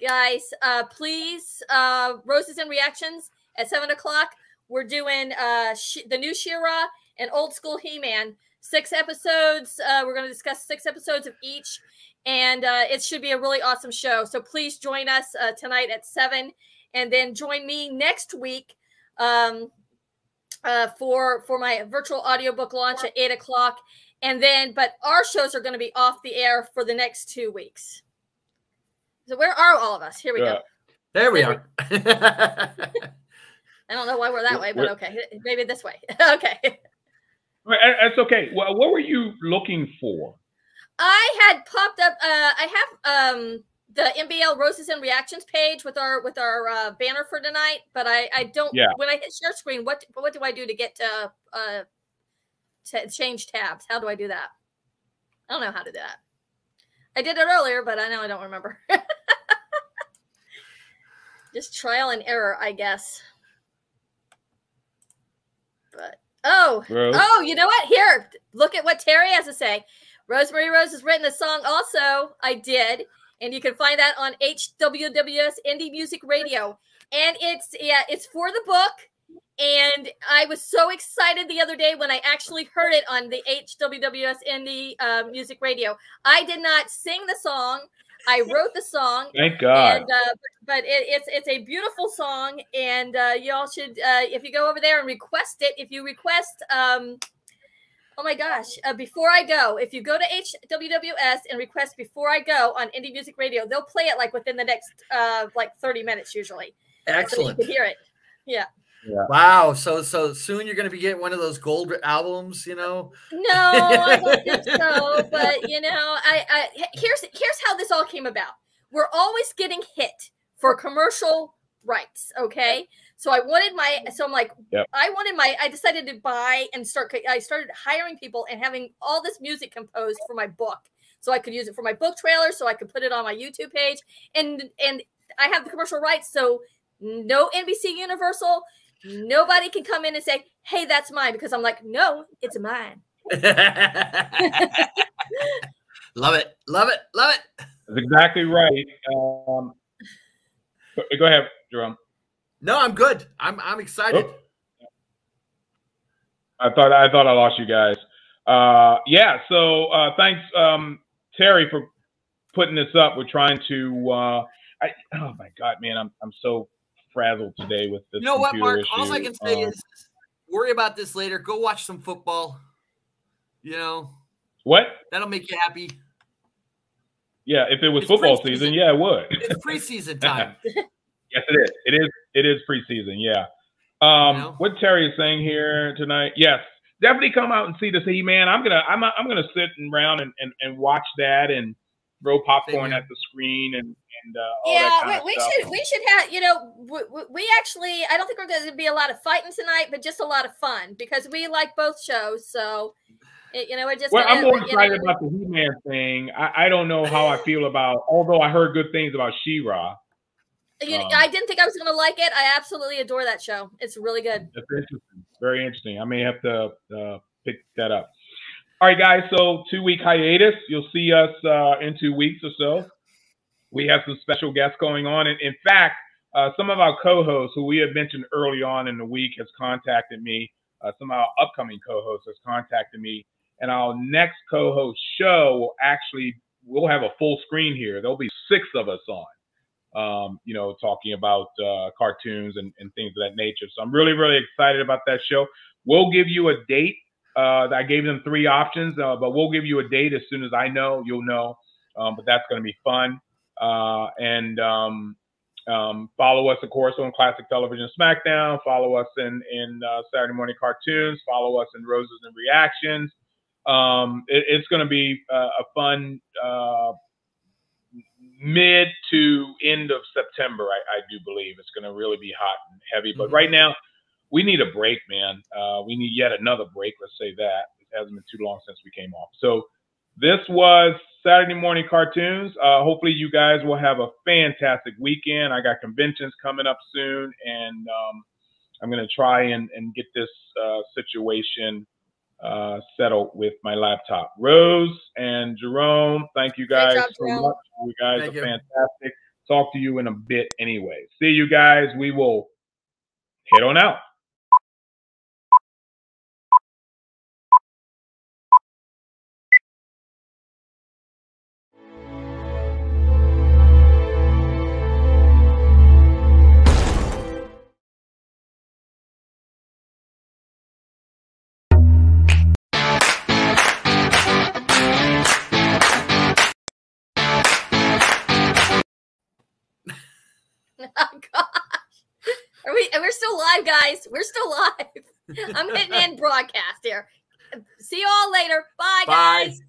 [SPEAKER 1] guys, uh, please, uh, roses and reactions at seven o'clock. We're doing uh Sh- the new She-Ra and old school He Man. Six episodes. Uh, we're going to discuss six episodes of each, and uh, it should be a really awesome show. So please join us uh, tonight at seven, and then join me next week. Um, uh, for for my virtual audiobook launch at eight o'clock, and then but our shows are going to be off the air for the next two weeks. So where are all of us? Here we go.
[SPEAKER 2] There we are.
[SPEAKER 1] I don't know why we're that way, but okay, maybe this way. okay.
[SPEAKER 4] That's okay. Well, what were you looking for?
[SPEAKER 1] I had popped up. Uh, I have um the MBL roses and reactions page with our with our uh, banner for tonight, but I I don't.
[SPEAKER 4] Yeah.
[SPEAKER 1] When I hit share screen, what what do I do to get to uh to change tabs? How do I do that? I don't know how to do that. I did it earlier, but I know I don't remember. Just trial and error, I guess. But oh,
[SPEAKER 4] Rose?
[SPEAKER 1] oh, you know what? Here, look at what Terry has to say. Rosemary Rose has written a song also. I did, and you can find that on HWWS Indie Music Radio. And it's yeah, it's for the book. And I was so excited the other day when I actually heard it on the HWWS Indie uh, Music Radio. I did not sing the song. I wrote the song.
[SPEAKER 4] Thank God.
[SPEAKER 1] And, uh, but it, it's it's a beautiful song, and uh, y'all should uh, if you go over there and request it. If you request, um, oh my gosh, uh, before I go, if you go to HWWS and request before I go on Indie Music Radio, they'll play it like within the next uh, like thirty minutes usually.
[SPEAKER 2] Excellent.
[SPEAKER 1] So you can hear it. Yeah.
[SPEAKER 2] Wow. So so soon you're going to be getting one of those gold albums, you know?
[SPEAKER 1] No, I don't think so. But you know, I, I here's here's how this all came about. We're always getting hit for commercial rights. Okay, so I wanted my so I'm like
[SPEAKER 4] Yep.
[SPEAKER 1] I wanted my I decided to buy and start. I started hiring people and having all this music composed for my book, so I could use it for my book trailer, so I could put it on my YouTube page, and and I have the commercial rights, so no NBC Universal. Nobody can come in and say, "Hey, that's mine," because I'm like, "No, it's mine."
[SPEAKER 2] Love it. Love it. Love it.
[SPEAKER 4] That's exactly right. Um, go- go ahead, Jerome.
[SPEAKER 2] No, I'm good. I'm I'm excited.
[SPEAKER 4] Oh. I thought I thought I lost you guys. Uh, yeah. So uh, thanks, um, Terry, for putting this up. We're trying to. Uh, I, oh my God, man, I'm I'm so frazzled today with this.
[SPEAKER 2] You know what, Mark? All I can say
[SPEAKER 4] Um,
[SPEAKER 2] is worry about this later. Go watch some football. You know,
[SPEAKER 4] what?
[SPEAKER 2] that'll make you happy.
[SPEAKER 4] Yeah, if it was
[SPEAKER 2] It's
[SPEAKER 4] football
[SPEAKER 2] preseason.
[SPEAKER 4] season, yeah, it would.
[SPEAKER 2] It's preseason time.
[SPEAKER 4] Yes, it is. It is. It is preseason. Yeah. Um, what Terry is saying here tonight? Yes, definitely come out and see this. He Man. I'm gonna. I'm. I'm gonna sit around and, and, and watch that and throw popcorn at the screen and and uh, all that
[SPEAKER 1] yeah,
[SPEAKER 4] kind
[SPEAKER 1] we,
[SPEAKER 4] of
[SPEAKER 1] we
[SPEAKER 4] stuff.
[SPEAKER 1] should we should have you know we, we- we actually I don't think we're going to be a lot of fighting tonight, but just a lot of fun because we like both shows. So it, you know we're just
[SPEAKER 4] Well, I'm
[SPEAKER 1] gonna,
[SPEAKER 4] more
[SPEAKER 1] you
[SPEAKER 4] excited
[SPEAKER 1] know,
[SPEAKER 4] about the He-Man thing. I, I don't know how I feel about. Although I heard good things about She-Ra.
[SPEAKER 1] you
[SPEAKER 4] um,
[SPEAKER 1] I didn't think I was going to like it. I absolutely adore that show. It's really good.
[SPEAKER 4] That's interesting. Very interesting. I may have to uh, pick that up. All right, guys. So two week hiatus. You'll see us uh, in two weeks or so. We have some special guests going on, and in fact, uh, some of our co-hosts who we had mentioned early on in the week has contacted me. Uh, some of our upcoming co-hosts has contacted me, and our next co-host show will actually we'll have a full screen here. There'll be six of us on um, you know, talking about uh, cartoons and, and things of that nature. So I'm really, really excited about that show. We'll give you a date Uh, I gave them three options, uh, but we'll give you a date as soon as I know. You'll know. Um, but that's going to be fun. Uh, and um, um, follow us, of course, on Classic Television SmackDown. Follow us in in uh, Saturday Morning Cartoons. Follow us in Roses and Reactions. Um, it, it's going to be uh, a fun uh, mid to end of September. I, I do believe it's going to really be hot and heavy. But
[SPEAKER 2] Mhm.
[SPEAKER 4] right now, we need a break, man. Uh, we need yet another break. Let's say that it hasn't been too long since we came off. So this was Saturday morning cartoons. Uh, hopefully, you guys will have a fantastic weekend. I got conventions coming up soon, and um, I'm going to try and, and get this uh, situation uh, settled with my laptop. Rose and Jerome, thank you guys
[SPEAKER 1] job,
[SPEAKER 4] so
[SPEAKER 1] Jerome.
[SPEAKER 4] much. You guys
[SPEAKER 2] Thank
[SPEAKER 4] are
[SPEAKER 2] you.
[SPEAKER 4] fantastic. Talk to you in a bit anyway. See you guys. We will head on out.
[SPEAKER 1] We're still live, guys. We're still live. I'm hitting end broadcast here. See you all later. Bye,
[SPEAKER 2] Bye.
[SPEAKER 1] guys.